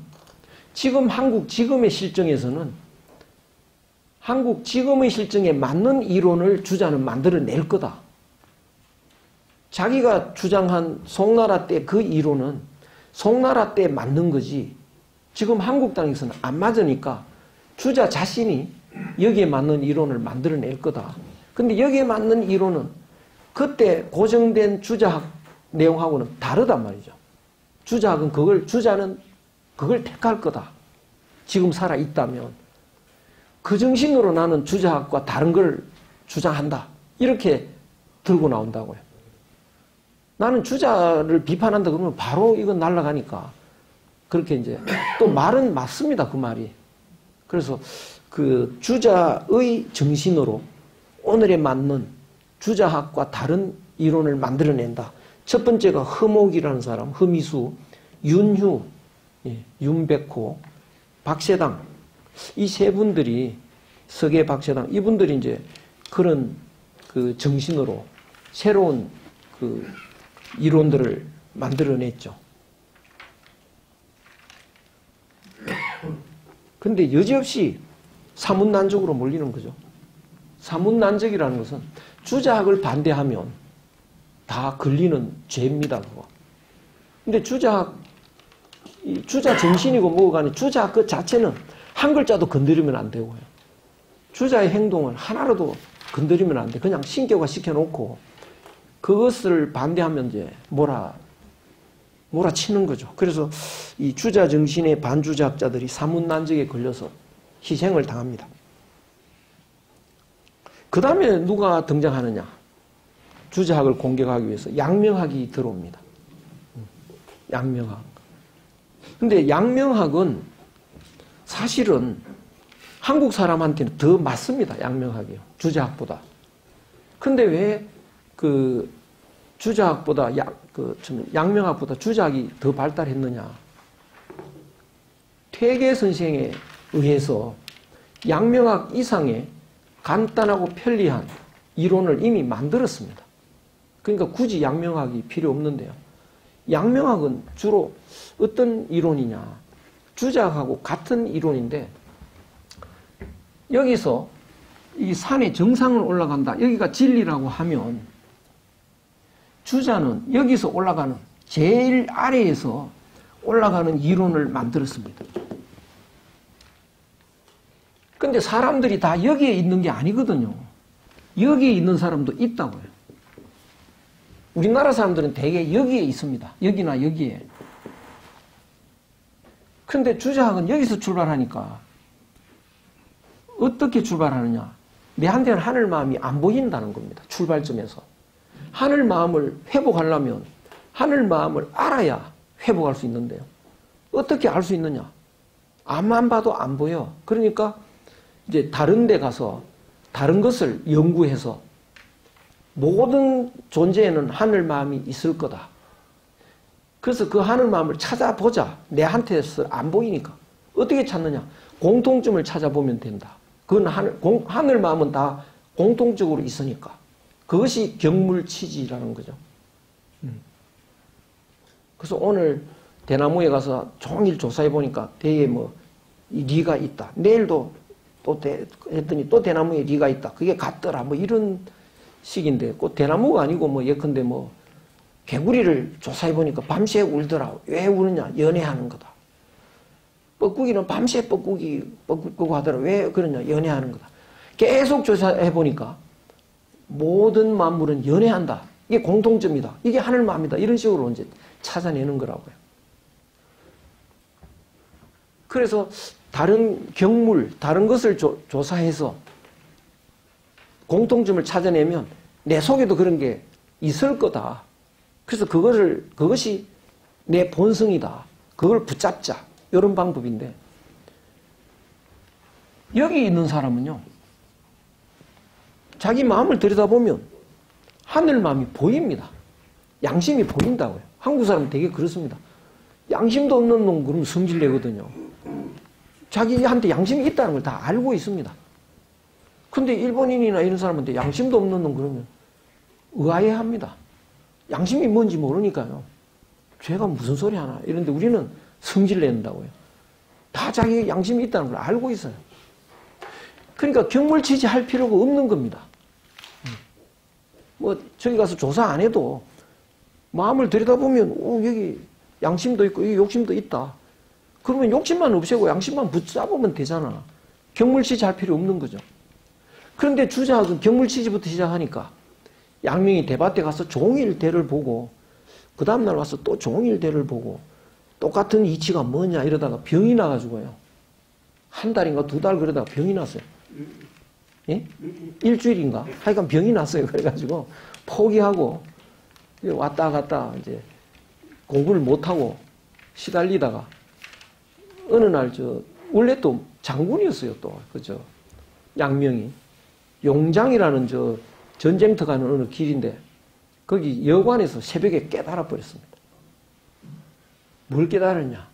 지금 한국 지금의 실정에서는 한국 지금의 실정에 맞는 이론을 주자는 만들어낼 거다. 자기가 주장한 송나라 때 그 이론은 송나라 때 맞는 거지 지금 한국 땅에서는 안 맞으니까 주자 자신이 여기에 맞는 이론을 만들어낼 거다. 근데 여기에 맞는 이론은 그때 고정된 주자학 내용하고는 다르단 말이죠. 주자학은 그걸, 주자는 그걸 택할 거다. 지금 살아 있다면. 그 정신으로 나는 주자학과 다른 걸 주장한다. 이렇게 들고 나온다고요. 나는 주자를 비판한다 그러면 바로 이건 날아가니까 그렇게 이제 또 말은 맞습니다 그 말이 그래서 그 주자의 정신으로 오늘에 맞는 주자학과 다른 이론을 만들어낸다 첫 번째가 허목이라는 사람 허미수 윤휴 예, 윤백호 박세당 이 세 분들이 서계 박세당 이분들이 이제 그런 그 정신으로 새로운 그 이론들을 만들어냈죠. 근데 여지없이 사문난적으로 몰리는 거죠. 사문난적이라는 것은 주자학을 반대하면 다 걸리는 죄입니다, 그거. 근데 주자학, 주자 정신이고 뭐가 아니 주자학 그 자체는 한 글자도 건드리면 안 되고요. 주자의 행동을 하나라도 건드리면 안 돼. 그냥 신격화 시켜놓고 그것을 반대하면 이제 뭐라 몰아치는 거죠. 그래서 이 주자 정신의 반주자학자들이 사문난적에 걸려서 희생을 당합니다. 그 다음에 누가 등장하느냐? 주자학을 공격하기 위해서 양명학이 들어옵니다. 양명학. 근데 양명학은 사실은 한국 사람한테는 더 맞습니다. 양명학이요. 주자학보다. 근데 왜 그 주자학보다 양, 그 양명학보다 주자학이 더 발달했느냐? 퇴계 선생에 의해서 양명학 이상의 간단하고 편리한 이론을 이미 만들었습니다. 그러니까 굳이 양명학이 필요 없는데요. 양명학은 주로 어떤 이론이냐. 주작하고 같은 이론인데 여기서 이 산의 정상을 올라간다. 여기가 진리라고 하면 주자는 여기서 올라가는 제일 아래에서 올라가는 이론을 만들었습니다. 근데 사람들이 다 여기에 있는 게 아니거든요. 여기에 있는 사람도 있다고요. 우리나라 사람들은 대개 여기에 있습니다. 여기나 여기에. 근데 주자학은 여기서 출발하니까 어떻게 출발하느냐? 내한테는 하늘 마음이 안 보인다는 겁니다. 출발점에서. 하늘 마음을 회복하려면 하늘 마음을 알아야 회복할 수 있는데요. 어떻게 알 수 있느냐? 앞만 봐도 안 보여. 그러니까 이제 다른 데 가서 다른 것을 연구해서 모든 존재에는 하늘 마음이 있을 거다. 그래서 그 하늘 마음을 찾아보자. 내한테서 안 보이니까. 어떻게 찾느냐? 공통점을 찾아보면 된다. 그건 하늘, 공, 하늘 마음은 다 공통적으로 있으니까. 그것이 경물치지라는 거죠. 음. 그래서 오늘 대나무에 가서 종일 조사해 보니까 대에 뭐 리가 있다. 내일도 또 대, 했더니 또 대나무에 리가 있다. 그게 같더라. 뭐 이런 식인데 꼭 대나무가 아니고 뭐 예컨대 뭐 개구리를 조사해 보니까 밤새 울더라. 왜 우느냐? 연애하는 거다. 뻐꾸기는 밤새 뻐꾸기 뻐꾸고 하더라. 왜 그러냐? 연애하는 거다. 계속 조사해 보니까 모든 만물은 연애한다. 이게 공통점이다. 이게 하늘 마음이다. 이런 식으로 이제 찾아내는 거라고요. 그래서 다른 경물, 다른 것을 조, 조사해서 공통점을 찾아내면 내 속에도 그런 게 있을 거다. 그래서 그것을, 그것이 내 본성이다. 그걸 붙잡자. 이런 방법인데, 여기 있는 사람은요, 자기 마음을 들여다보면 하늘 마음이 보입니다. 양심이 보인다고요. 한국 사람 되게 그렇습니다. 양심도 없는 놈 그러면 성질 내거든요. 자기한테 양심이 있다는 걸 다 알고 있습니다. 근데 일본인이나 이런 사람한테 양심도 없는 놈 그러면 의아해합니다. 양심이 뭔지 모르니까요. 죄가 무슨 소리 하나 이런데 우리는 성질 낸다고요. 다 자기 양심이 있다는 걸 알고 있어요. 그러니까 경물치지 할 필요가 없는 겁니다. 뭐 저기 가서 조사 안 해도 마음을 들여다보면 오 여기 양심도 있고 여기 욕심도 있다. 그러면 욕심만 없애고 양심만 붙잡으면 되잖아. 경물치지 할 필요 없는 거죠. 그런데 주자학은 경물치지부터 시작하니까 양명이 대밭에 가서 종일 대를 보고 그 다음날 와서 또 종일 대를 보고 똑같은 이치가 뭐냐 이러다가 병이 나가지고요. 한 달인가 두 달 그러다가 병이 났어요. 예? 일주일인가? 하여간 병이 났어요. 그래가지고 포기하고 왔다 갔다 이제 공부를 못하고 시달리다가 어느 날 저 원래 또 장군이었어요. 또 그죠? 양명이 용장이라는 저 전쟁터 가는 어느 길인데 거기 여관에서 새벽에 깨달아 버렸습니다. 뭘 깨달았냐?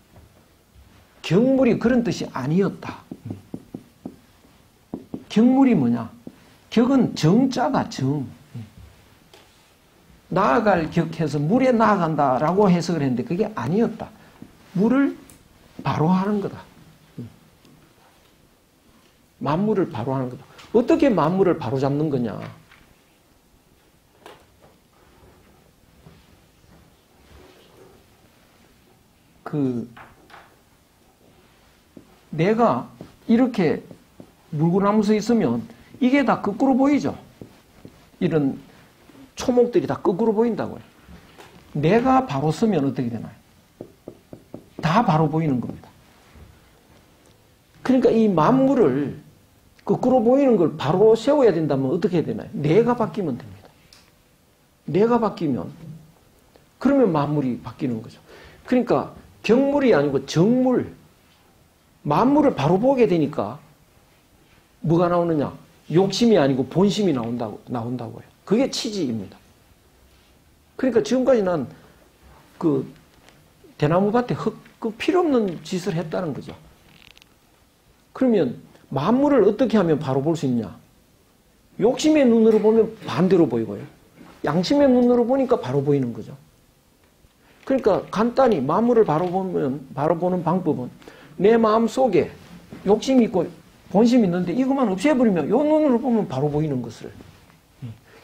경물이 그런 뜻이 아니었다. 경물이 뭐냐? 격은 정자가 정. 나아갈 격해서 물에 나아간다라고 해석을 했는데 그게 아니었다. 물을 바로 하는 거다. 만물을 바로 하는 거다. 어떻게 만물을 바로 잡는 거냐? 그 내가 이렇게 물구나무 서 있으면 이게 다 거꾸로 보이죠. 이런 초목들이 다 거꾸로 보인다고요. 내가 바로 서면 어떻게 되나요? 다 바로 보이는 겁니다. 그러니까 이 만물을 거꾸로 보이는 걸 바로 세워야 된다면 어떻게 해야 되나요? 내가 바뀌면 됩니다. 내가 바뀌면 그러면 만물이 바뀌는 거죠. 그러니까 경물이 아니고 정물 만물을 바로 보게 되니까 뭐가 나오느냐? 욕심이 아니고 본심이 나온다고, 나온다고요. 그게 치지입니다. 그러니까 지금까지 난 그 대나무 밭에 흙, 그 필요 없는 짓을 했다는 거죠. 그러면 만물을 어떻게 하면 바로 볼 수 있냐? 욕심의 눈으로 보면 반대로 보이고요. 양심의 눈으로 보니까 바로 보이는 거죠. 그러니까 간단히 마음을 바로 보면 바로 보는 방법은 내 마음 속에 욕심이 있고 본심이 있는데 이것만 없애버리면 이 눈으로 보면 바로 보이는 것을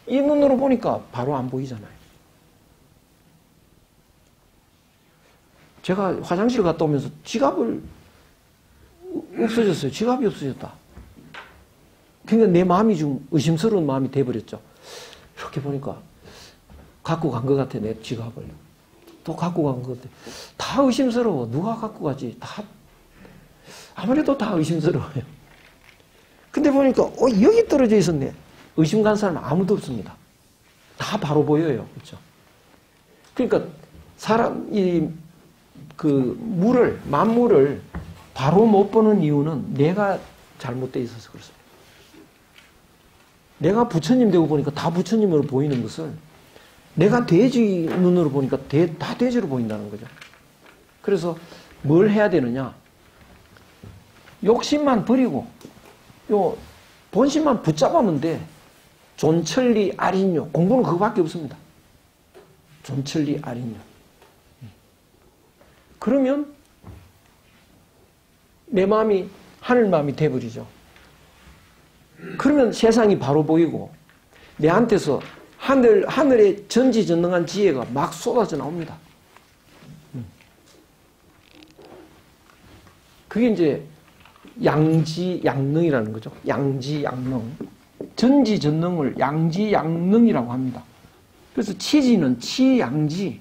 이 눈으로 보니까 바로 안 보이잖아요. 제가 화장실 갔다 오면서 지갑을 없어졌어요. 지갑이 없어졌다. 그러니까 내 마음이 좀 의심스러운 마음이 돼버렸죠. 이렇게 보니까 갖고 간 것 같아, 내 지갑을. 또 갖고 간 것 같아. 다 의심스러워. 누가 갖고 가지? 다, 아무래도 다 의심스러워요. 근데 보니까, 어, 여기 떨어져 있었네. 의심 간 사람 아무도 없습니다. 다 바로 보여요. 그렇죠? 그러니까, 사람, 이, 그, 물을, 만물을 바로 못 보는 이유는 내가 잘못되어 있어서 그렇습니다. 내가 부처님 되고 보니까 다 부처님으로 보이는 것을 내가 돼지 눈으로 보니까 돼, 다 돼지로 보인다는 거죠. 그래서 뭘 해야 되느냐? 욕심만 버리고 요 본심만 붙잡으면 돼. 존천리 아린요. 공부는 그거밖에 없습니다. 존천리 아린요. 그러면 내 마음이 하늘 마음이 돼버리죠. 그러면 세상이 바로 보이고 내한테서 하늘 하늘의 전지전능한 지혜가 막 쏟아져 나옵니다. 음. 그게 이제 양지 양능이라는 거죠. 양지 양능. 전지 전능을 양지 양능이라고 합니다. 그래서 치지는 치양지.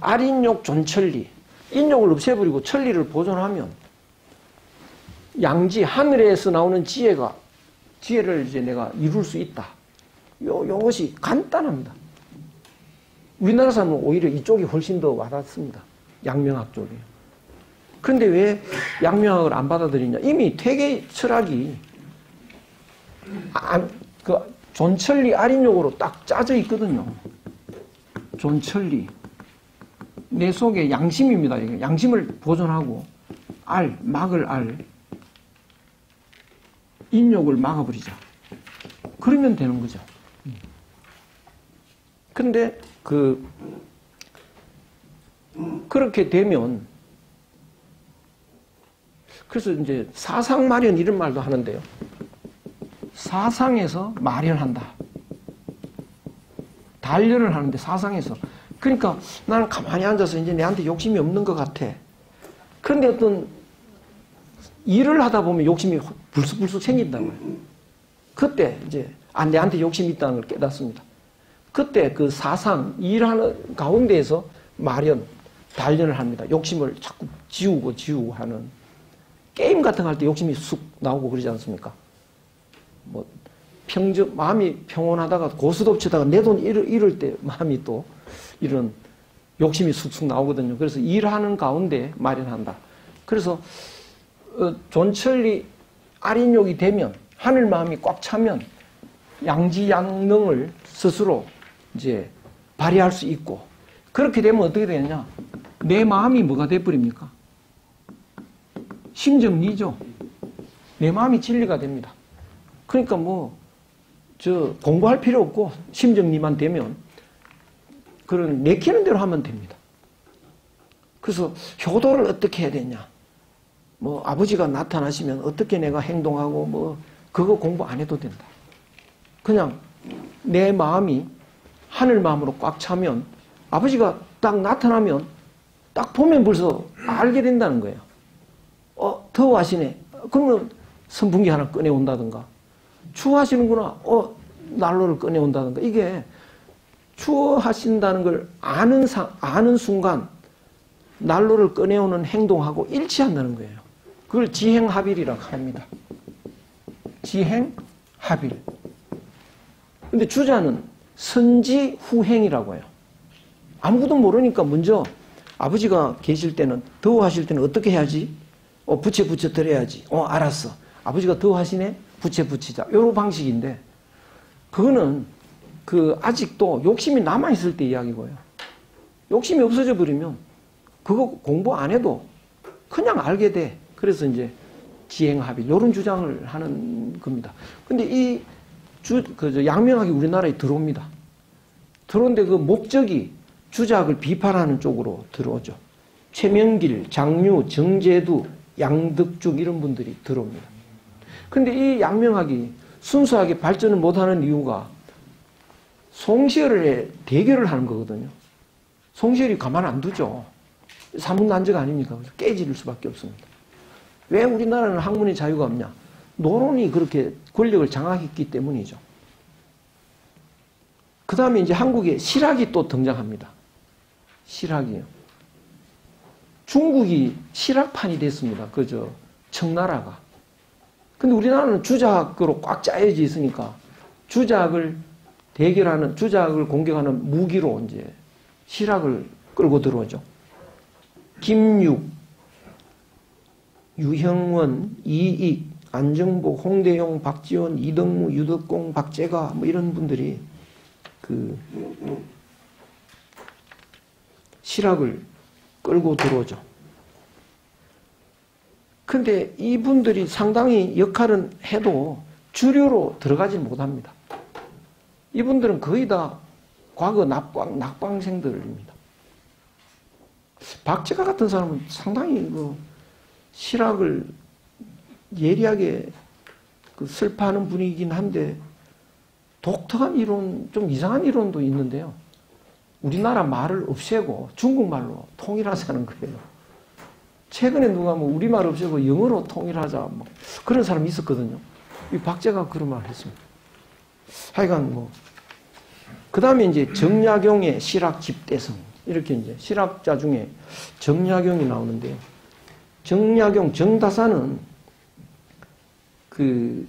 아린욕 존천리. 인욕을 없애버리고 천리를 보존하면 양지 하늘에서 나오는 지혜가 지혜를 이제 내가 이룰 수 있다. 요 요것이 간단합니다. 우리나라 사람은 오히려 이쪽이 훨씬 더 와닿습니다. 양명학 쪽이. 그런데 왜 양명학을 안 받아들이냐? 이미 퇴계 철학이 안, 그 존천리 아린욕으로 딱 짜져 있거든요. 존천리. 내 속에 양심입니다. 양심을 보존하고 알, 막을 알. 인욕을 막아버리자. 그러면 되는 거죠. 근데 그 그렇게 되면 그래서 이제 사상 마련 이런 말도 하는데요. 사상에서 마련한다. 단련을 하는데 사상에서 그러니까 나는 가만히 앉아서 이제 내한테 욕심이 없는 것 같아. 그런데 어떤 일을 하다 보면 욕심이 불쑥불쑥 생긴다고요. 그때 이제 아, 내한테 욕심이 있다는 걸 깨닫습니다. 그때 그 사상, 일하는 가운데에서 마련, 단련을 합니다. 욕심을 자꾸 지우고 지우고 하는. 게임 같은 거 할 때 욕심이 쑥 나오고 그러지 않습니까? 뭐, 평정, 마음이 평온하다가 고스톱 치다가 내 돈 잃을, 잃을 때 마음이 또 이런 욕심이 쑥쑥 나오거든요. 그래서 일하는 가운데 마련한다. 그래서 어, 존천리 아린욕이 되면 하늘 마음이 꽉 차면 양지양능을 스스로 이제 발휘할 수 있고 그렇게 되면 어떻게 되느냐? 내 마음이 뭐가 돼버립니까? 심정리죠. 내 마음이 진리가 됩니다. 그러니까 뭐, 저, 공부할 필요 없고, 심정리만 되면, 그런, 내키는 대로 하면 됩니다. 그래서, 효도를 어떻게 해야 되냐? 뭐 아버지가 나타나시면 어떻게 내가 행동하고 뭐 그거 공부 안 해도 된다. 그냥 내 마음이 하늘 마음으로 꽉 차면 아버지가 딱 나타나면 딱 보면 벌써 알게 된다는 거예요. 어, 더워하시네. 그러면 선풍기 하나 꺼내온다든가. 추워하시는구나. 어, 난로를 꺼내온다든가. 이게 추워하신다는 걸 아는, 상, 아는 순간 난로를 꺼내오는 행동하고 일치한다는 거예요. 그걸 지행합일이라고 합니다. 지행합일. 근데 주자는 선지 후행이라고 해요. 아무것도 모르니까 먼저 아버지가 계실 때는 더워하실 때는 어떻게 해야지? 어 부채 부채 드려야지. 어 알았어. 아버지가 더워하시네? 부채 붙이자. 요런 방식인데 그거는 그 아직도 욕심이 남아 있을 때 이야기고요. 욕심이 없어져 버리면 그거 공부 안 해도 그냥 알게 돼. 그래서 이제 지행합의 이런 주장을 하는 겁니다. 근데 이 주, 그, 양명학이 우리나라에 들어옵니다. 들어온데 그 목적이 주작을 비판하는 쪽으로 들어오죠. 최명길, 장류, 정제두, 양덕중 이런 분들이 들어옵니다. 근데 이 양명학이 순수하게 발전을 못하는 이유가 송시열의 대결을 하는 거거든요. 송시열이 가만 안 두죠. 사문난적 아닙니까? 깨질 수밖에 없습니다. 왜 우리나라는 학문의 자유가 없냐? 노론이 그렇게 권력을 장악했기 때문이죠. 그 다음에 이제 한국에 실학이 또 등장합니다. 실학이요. 중국이 실학판이 됐습니다. 그저 청나라가. 근데 우리나라는 주작으로 꽉 짜여져 있으니까 주작을 대결하는 주작을 공격하는 무기로 이제 실학을 끌고 들어오죠. 김육, 유형원, 이익, 안정복, 홍대용, 박지원, 이덕무, 유덕공, 박재가 뭐 이런 분들이 그 실학을 끌고 들어오죠. 근데 이분들이 상당히 역할은 해도 주류로 들어가지 못합니다. 이분들은 거의 다 과거 낙방, 낙방생들입니다. 박재가 같은 사람은 상당히 그 실학을 예리하게 그 슬퍼하는 분이긴 한데 독특한 이론, 좀 이상한 이론도 있는데요. 우리나라 말을 없애고 중국말로 통일하자는 거예요. 최근에 누가 뭐 우리말 없애고 영어로 통일하자 뭐 그런 사람이 있었거든요. 이 박재가 그런 말을 했습니다. 하여간 뭐. 그 다음에 이제 정약용의 실학 집대성. 이렇게 이제 실학자 중에 정약용이 나오는데요. 정약용, 정다사는 그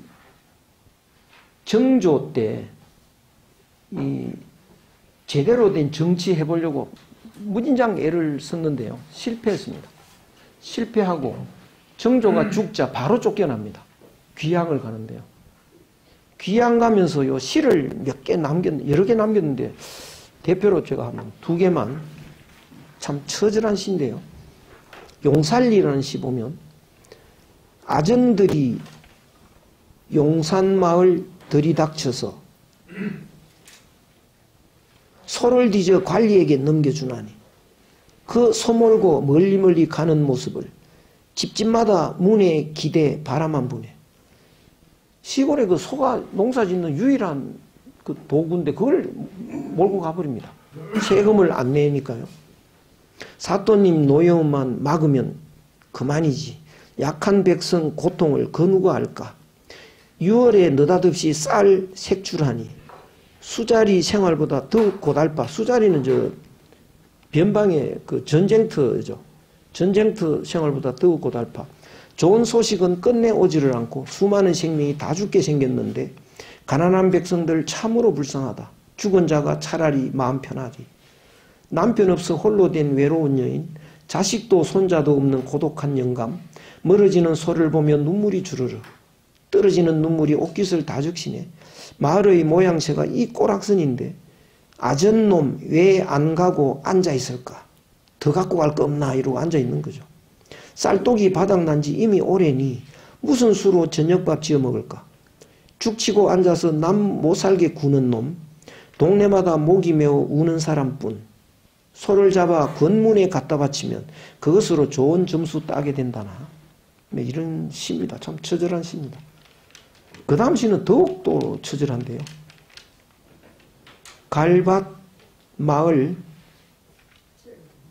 정조 때 이 제대로 된 정치 해보려고 무진장 애를 썼는데요. 실패했습니다. 실패하고 정조가 죽자 바로 쫓겨납니다. 귀향을 가는데요. 귀향 가면서 요 시를 몇 개 남겼, 여러 개 남겼는데 대표로 제가 한번 두 개만 참 처절한 시인데요. 용살리라는 시 보면 아전들이 용산마을 들이닥쳐서 소를 뒤져 관리에게 넘겨주나니 그 소몰고 멀리 멀리 가는 모습을 집집마다 문에 기대 바라만 보네. 시골에 그 소가 농사 짓는 유일한 그 도구인데 그걸 몰고 가버립니다. 세금을 안 내니까요. 사또님 노여움만 막으면 그만이지. 약한 백성 고통을 그 누가 알까? 6월에 느닷없이 쌀 색출하니 수자리 생활보다 더욱 고달파. 수자리는 저 변방의 그 전쟁터죠. 전쟁터 생활보다 더욱 고달파. 좋은 소식은 끝내 오지를 않고 수많은 생명이 다 죽게 생겼는데 가난한 백성들 참으로 불쌍하다. 죽은 자가 차라리 마음 편하리. 남편 없어 홀로 된 외로운 여인, 자식도 손자도 없는 고독한 영감, 멀어지는 소를 보며 눈물이 주르르. 떨어지는 눈물이 옷깃을 다 적시네. 마을의 모양새가 이 꼬락선인데 아전놈 왜 안 가고 앉아 있을까? 더 갖고 갈 거 없나? 이러고 앉아 있는 거죠. 쌀독이 바닥난 지 이미 오래니 무슨 수로 저녁밥 지어 먹을까? 죽치고 앉아서 남 못 살게 구는 놈, 동네마다 목이 메어 우는 사람뿐, 소를 잡아 권문에 갖다 바치면 그것으로 좋은 점수 따게 된다나. 네, 이런 시입니다. 참 처절한 시입니다. 그 다음 시는 더욱또 처절한데요. 갈밭 마을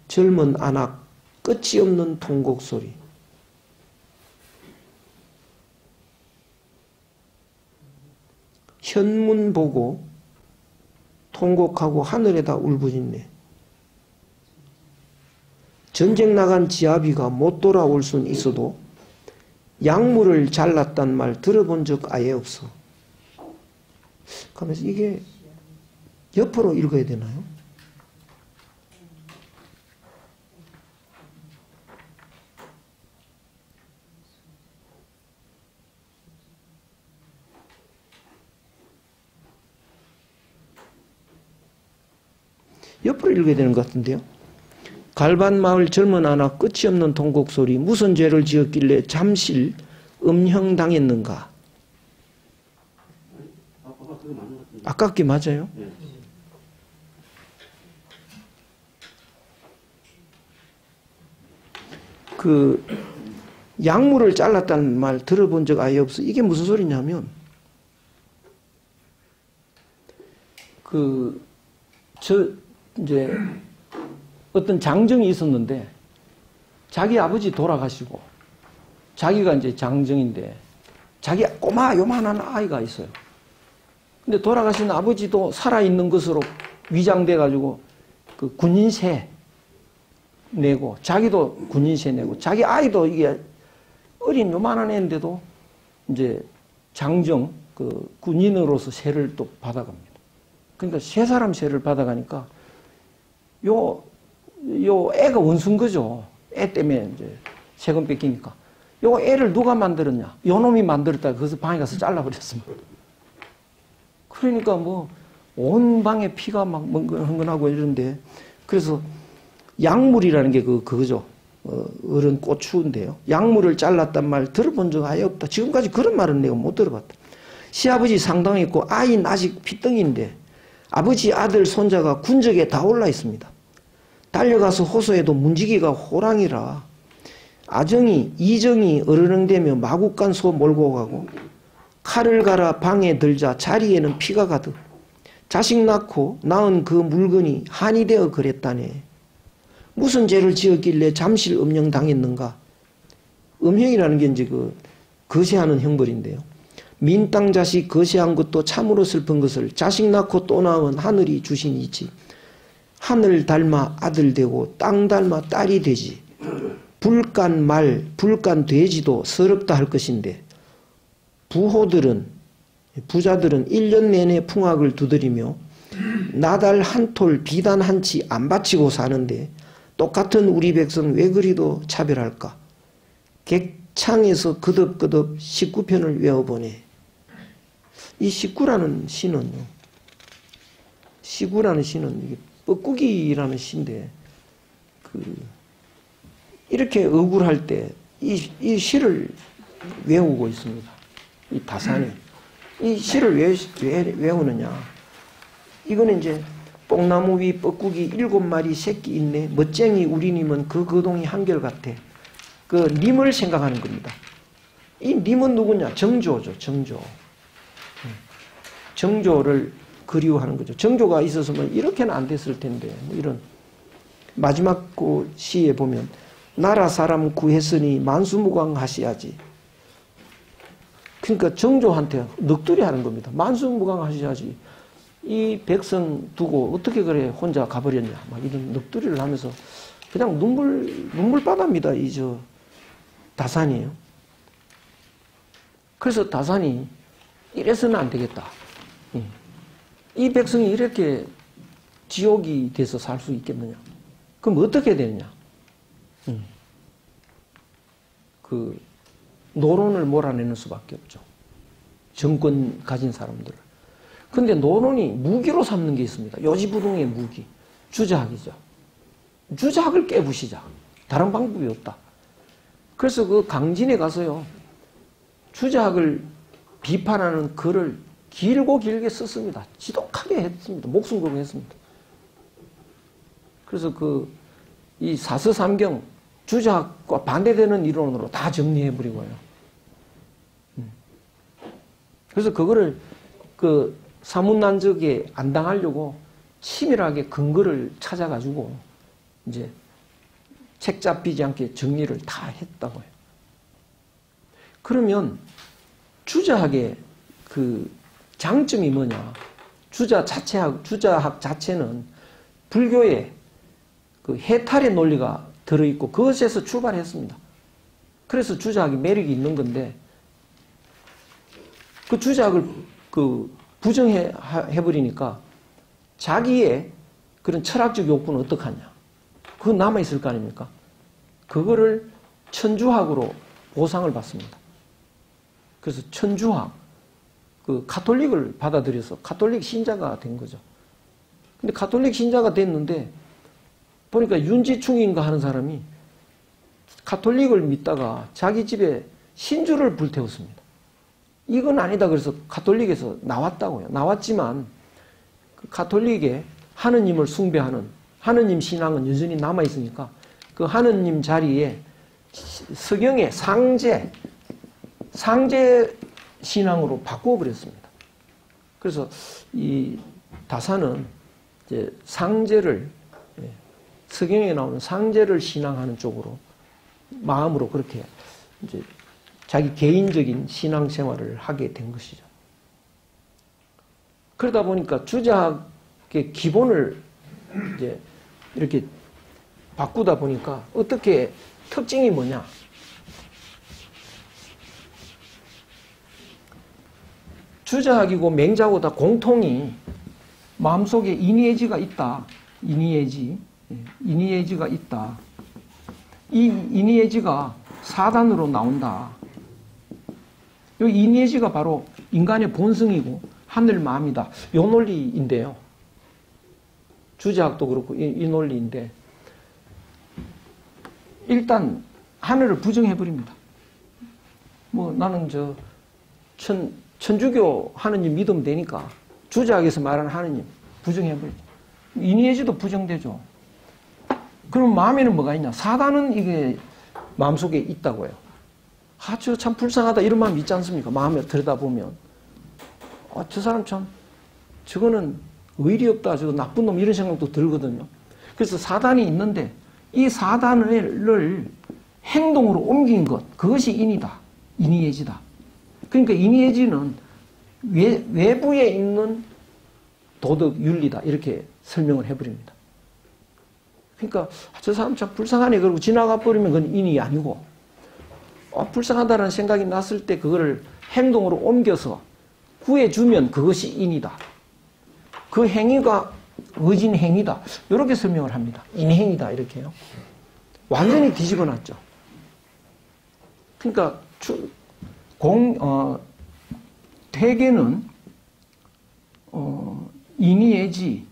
젊은 안악 끝이 없는 통곡 소리 현문 보고 통곡하고 하늘에다 울부짖네. 전쟁 나간 지아비가 못 돌아올 순 있어도 약물을 잘랐단 말 들어본 적 아예 없어. 그러면서 이게 옆으로 읽어야 되나요? 옆으로 읽어야 되는 것 같은데요. 갈반 마을 젊은 아나 끝이 없는 통곡 소리 무슨 죄를 지었길래 잠실 음형당했는가? 아깝게 맞아요? 예. 그 약물을 잘랐다는 말 들어본 적 아예 없어. 이게 무슨 소리냐면 그 저 이제 어떤 장정이 있었는데 자기 아버지 돌아가시고 자기가 이제 장정인데 자기 꼬마 요만한 아이가 있어요. 근데 돌아가신 아버지도 살아있는 것으로 위장돼 가지고 그 군인세 내고 자기도 군인세 내고 자기 아이도 이게 어린 요만한 애인데도 이제 장정 그 군인으로서 세를 또 받아갑니다. 그러니까 세 사람 세를 받아가니까 요, 요 애가 원수인 거죠. 애 때문에 이제 세금 뺏기니까. 요 애를 누가 만들었냐? 요 놈이 만들었다. 그래서 방에 가서 잘라버렸습니다. 그러니까 뭐, 온 방에 피가 막 흥건하고 이런데, 그래서 약물이라는 게 그, 그거죠. 어, 어른 고추인데요. 약물을 잘랐단 말 들어본 적 아예 없다. 지금까지 그런 말은 내가 못 들어봤다. 시아버지 상당했고, 아이는 아직 피덩인데, 아버지, 아들, 손자가 군적에 다 올라 있습니다. 달려가서 호소해도 문지기가 호랑이라 아정이, 이정이 어르렁대며 마구간 소 몰고 가고 칼을 갈아 방에 들자 자리에는 피가 가득 자식 낳고 낳은 그 물건이 한이 되어 그랬다네. 무슨 죄를 지었길래 잠실 음령 당했는가? 음형이라는 게 이제 그 거세하는 형벌인데요. 민땅 자식 거세한 것도 참으로 슬픈 것을 자식 낳고 또 낳은 하늘이 주신 이지. 하늘 닮아 아들 되고 땅 닮아 딸이 되지. 불간 말, 불간 돼지도 서럽다 할 것인데 부호들은 부자들은 1년 내내 풍악을 두드리며 나달 한 톨 비단 한 치 안 바치고 사는데 똑같은 우리 백성 왜 그리도 차별할까? 객창에서 그덕그덕 19편을 외워보네. 이 식구라는 시는요. 시구라는 시는 이게 뻐꾸기라는 시인데 그 이렇게 억울할 때 이 이 시를 외우고 있습니다. 이 다산이 이 시를 왜, 왜 외우느냐? 이거는 이제 뽕나무 위 뻐꾸기 일곱 마리 새끼 있네. 멋쟁이 우리님은 그 거동이 한결같아. 그 님을 생각하는 겁니다. 이 님은 누구냐? 정조죠. 정조. 정조를 그리워하는 거죠. 정조가 있었으면 이렇게는 안 됐을 텐데 뭐 이런 마지막 그 시에 보면 나라 사람 구했으니 만수무강하시야지. 그러니까 정조한테 넋두리 하는 겁니다. 만수무강하셔야지. 이 백성 두고 어떻게 그래 혼자 가버렸냐. 막 이런 넋두리를 하면서 그냥 눈물 눈물바다입니다. 이 저 다산이에요. 그래서 다산이 이래서는 안 되겠다. 이 백성이 이렇게 지옥이 돼서 살 수 있겠느냐? 그럼 어떻게 되느냐? 그 노론을 몰아내는 수밖에 없죠. 정권 가진 사람들을. 근데 노론이 무기로 삼는 게 있습니다. 요지부동의 무기. 주작이죠. 주작을 깨부시자. 다른 방법이 없다. 그래서 그 강진에 가서요. 주작을 비판하는 글을 길고 길게 썼습니다. 지독하게 했습니다. 목숨 걸고 했습니다. 그래서 그, 이 사서삼경 주작과 반대되는 이론으로 다 정리해 버리고요. 음. 그래서 그거를 그 사문난적에 안 당하려고 치밀하게 근거를 찾아가지고 이제 책 잡히지 않게 정리를 다 했다고요. 그러면 주자학의 그 장점이 뭐냐? 주자 자체학, 주자학 자체는 불교의 그 해탈의 논리가 들어있고 그것에서 출발했습니다. 그래서 주자학이 매력이 있는 건데 그 주자학을 그 부정해 해버리니까 자기의 그런 철학적 욕구는 어떡하냐? 그건 남아있을 거 아닙니까? 그거를 천주학으로 보상을 받습니다. 그래서 천주학, 그 가톨릭을 받아들여서 가톨릭 신자가 된 거죠. 근데 가톨릭 신자가 됐는데 보니까 윤지충인가 하는 사람이 가톨릭을 믿다가 자기 집에 신주를 불태웠습니다. 이건 아니다 그래서 가톨릭에서 나왔다고요. 나왔지만 그 가톨릭에 하느님을 숭배하는 하느님 신앙은 여전히 남아 있으니까 그 하느님 자리에 서경의 상제 상제 신앙으로 바꿔버렸습니다. 그래서 이 다사는 이제 상제를 예, 서경에 나오는 상제를 신앙하는 쪽으로 마음으로 그렇게 이제 자기 개인적인 신앙 생활을 하게 된 것이죠. 그러다 보니까 주작의 기본을 이제 이렇게 바꾸다 보니까 어떻게 특징이 뭐냐? 주작이고 맹자고 다 공통이 마음속에 이니에지가 있다. 이니에지. 예, 이니에지가 있다. 이 이니에지가 사단으로 나온다. 이 이니에지가 바로 인간의 본성이고 하늘 마음이다. 이 논리인데요. 주제학도 그렇고 이, 이 논리인데 일단 하늘을 부정해 버립니다. 뭐 나는 저 천, 천주교 하느님 믿으면 되니까 주제학에서 말하는 하느님 부정해버리죠. 이니에지도 부정되죠. 그럼 마음에는 뭐가 있냐? 사단은 이게 마음속에 있다고요. 아, 저 참 불쌍하다 이런 마음 있지 않습니까? 마음에 들여다보면. 아, 저 사람 참 저거는 의리 없다. 저거 나쁜 놈 이런 생각도 들거든요. 그래서 사단이 있는데 이 사단을 행동으로 옮긴 것 그것이 인이다. 인이예지다. 그러니까 인이예지는 외, 외부에 있는 도덕 윤리다. 이렇게 설명을 해버립니다. 그러니까 저 사람 참 불쌍하네 그러고 지나가 버리면 그건 인이 아니고 어, 불쌍하다는 생각이 났을 때 그거를 행동으로 옮겨서 구해주면 그것이 인이다. 그 행위가 의진 행위다. 이렇게 설명을 합니다. 인행이다 이렇게요. 완전히 뒤집어 놨죠. 그러니까 공 어, 대개는 어, 인이애지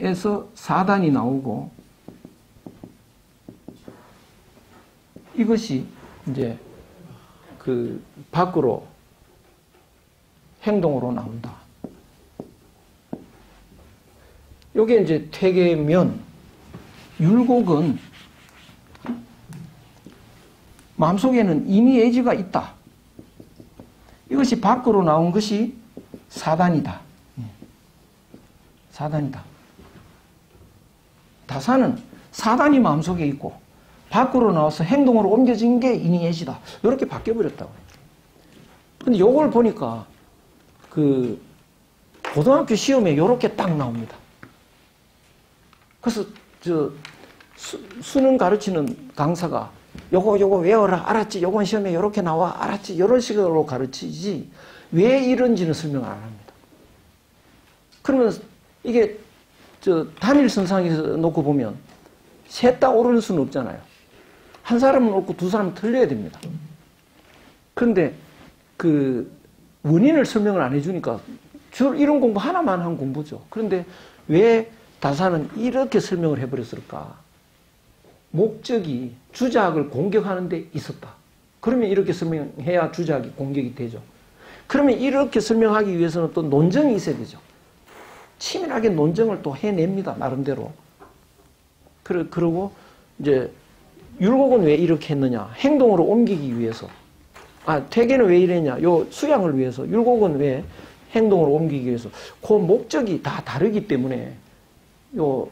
에서 사단이 나오고 이것이 이제 그 밖으로 행동으로 나온다. 요게 이제 퇴계면 율곡은 마음속에는 이미 애지가 있다. 이것이 밖으로 나온 것이 사단이다. 예. 사단이다. 다사는 사단이 마음속에 있고 밖으로 나와서 행동으로 옮겨진 게 인이애지다. 이렇게 바뀌어버렸다고. 근데 요걸 보니까 그 고등학교 시험에 이렇게 딱 나옵니다. 그래서 저 수, 수능 가르치는 강사가 요거 요거 외워라 알았지 요건 시험에 이렇게 나와 알았지 이런 식으로 가르치지 왜 이런지는 설명 안 합니다. 그러면 이게 저 단일 선상에서 놓고 보면 셋 다 오르는 수는 없잖아요. 한 사람은 옳고 두 사람은 틀려야 됩니다. 그런데 그 원인을 설명을 안 해주니까 저 이런 공부 하나만 한 공부죠. 그런데 왜 다사는 이렇게 설명을 해버렸을까? 목적이 주작을 공격하는 데 있었다. 그러면 이렇게 설명해야 주작이 공격이 되죠. 그러면 이렇게 설명하기 위해서는 또 논정이 있어야 되죠. 치밀하게 논정을 또 해냅니다. 나름대로. 그러, 그러고 이제 율곡은 왜 이렇게 했느냐? 행동으로 옮기기 위해서. 아, 퇴계는 왜 이랬냐? 요 수양을 위해서. 율곡은 왜 행동으로 옮기기 위해서. 그 목적이 다 다르기 때문에 요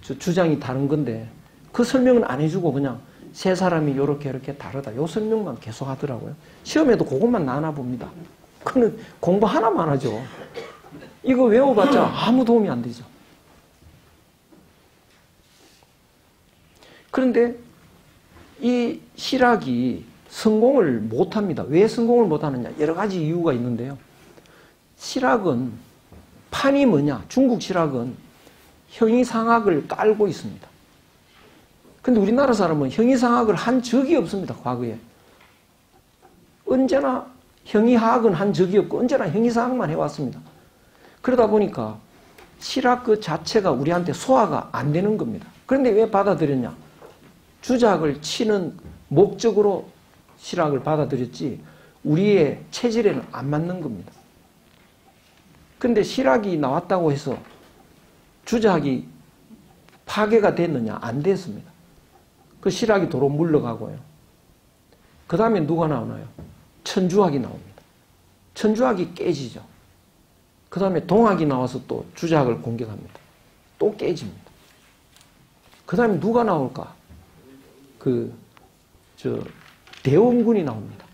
주장이 다른 건데 그 설명은 안 해주고 그냥 세 사람이 요렇게 이렇게 다르다. 요 설명만 계속 하더라고요. 시험에도 그것만 나눠 봅니다. 그는 공부 하나만 하죠. 이거 외워봤자 아무 도움이 안 되죠. 그런데 이 실학이 성공을 못합니다. 왜 성공을 못하느냐? 여러 가지 이유가 있는데요. 실학은 판이 뭐냐? 중국 실학은 형이상학을 깔고 있습니다. 근데 우리나라 사람은 형이상학을 한 적이 없습니다. 과거에. 언제나 형이학은 한 적이 없고 언제나 형이상학만 해왔습니다. 그러다 보니까 실학 그 자체가 우리한테 소화가 안 되는 겁니다. 그런데 왜 받아들였냐? 주작을 치는 목적으로 실학을 받아들였지 우리의 체질에는 안 맞는 겁니다. 근데 실학이 나왔다고 해서 주작이 파괴가 됐느냐? 안 됐습니다. 그 실학이 도로 물러가고요. 그 다음에 누가 나오나요? 천주학이 나옵니다. 천주학이 깨지죠. 그 다음에 동학이 나와서 또 주작을 공격합니다. 또 깨집니다. 그 다음에 누가 나올까? 그, 저, 대원군이 나옵니다.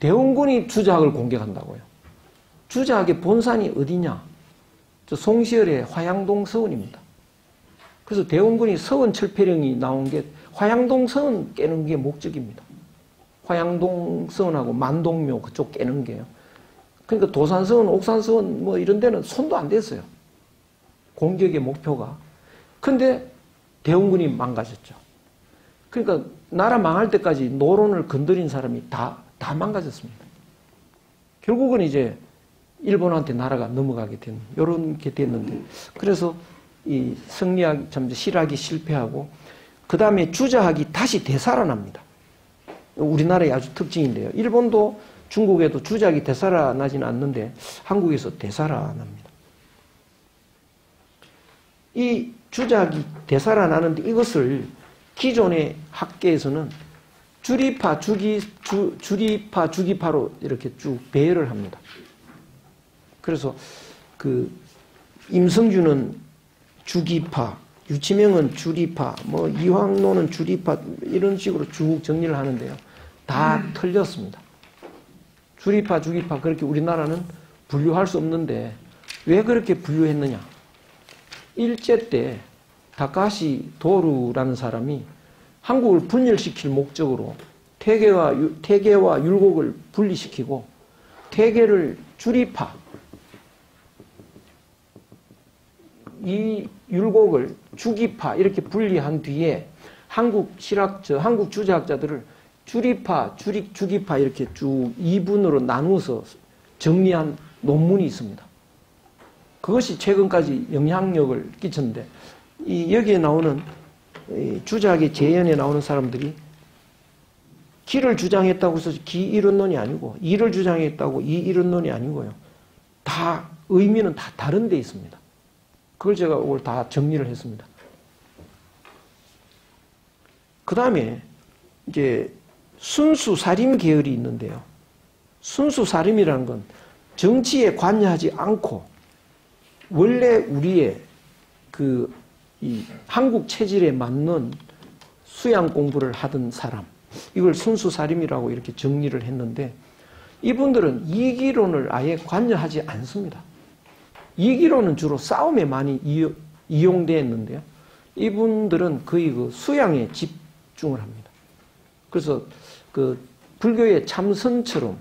대원군이 주작을 공격한다고요. 주작의 본산이 어디냐? 저 송시열의 화양동 서원입니다. 그래서 대원군이 서원 철폐령이 나온 게 화양동 서원 깨는 게 목적입니다. 화양동 서원하고 만동묘 그쪽 깨는 게요. 그러니까 도산서원, 옥산서원 뭐 이런 데는 손도 안 댔어요. 공격의 목표가. 근데 대원군이 망가졌죠. 그러니까 나라 망할 때까지 노론을 건드린 사람이 다, 다 망가졌습니다. 결국은 이제 일본한테 나라가 넘어가게 된, 요런 게 됐는데. 그래서 이 성리학, 참, 실학이 실패하고, 그 다음에 주자학이 다시 되살아납니다. 우리나라의 아주 특징인데요. 일본도 중국에도 주작이 되살아나지는 않는데 한국에서 되살아납니다. 이 주작이 되살아나는데 이것을 기존의 학계에서는 주리파, 주기, 주, 주리파, 주기파로 이렇게 쭉 배열을 합니다. 그래서 그 임성준은 주기파, 유치명은 주리파, 뭐 이황로는 주리파 이런 식으로 쭉 정리를 하는데요. 다 음. 틀렸습니다. 주리파, 주기파 그렇게 우리나라는 분류할 수 없는데 왜 그렇게 분류했느냐? 일제 때 다카시 도루라는 사람이 한국을 분열시킬 목적으로 태계와 태계와 율곡을 분리시키고 태계를 주리파 이 율곡을 주기파 이렇게 분리한 뒤에 한국 실학 저 한국 주제학자들을 주리파, 주리, 주기파 이렇게 쭉 2분으로 나누어서 정리한 논문이 있습니다. 그것이 최근까지 영향력을 끼쳤는데 이 여기에 나오는 주작의 재연에 나오는 사람들이 기를 주장했다고 해서 기 이론론이 아니고 이를 주장했다고 이 이론론이 아니고요. 다 의미는 다 다른 데 있습니다. 그걸 제가 오늘 다 정리를 했습니다. 그 다음에 이제 순수 사림 계열이 있는데요. 순수 사림이라는 건 정치에 관여하지 않고 원래 우리의 그이 한국 체질에 맞는 수양 공부를 하던 사람 이걸 순수 사림이라고 이렇게 정리를 했는데 이분들은 이기론을 아예 관여하지 않습니다. 이기론은 주로 싸움에 많이 이용되었는데요. 이분들은 거의 그 수양에 집중을 합니다. 그래서 그 불교의 참선처럼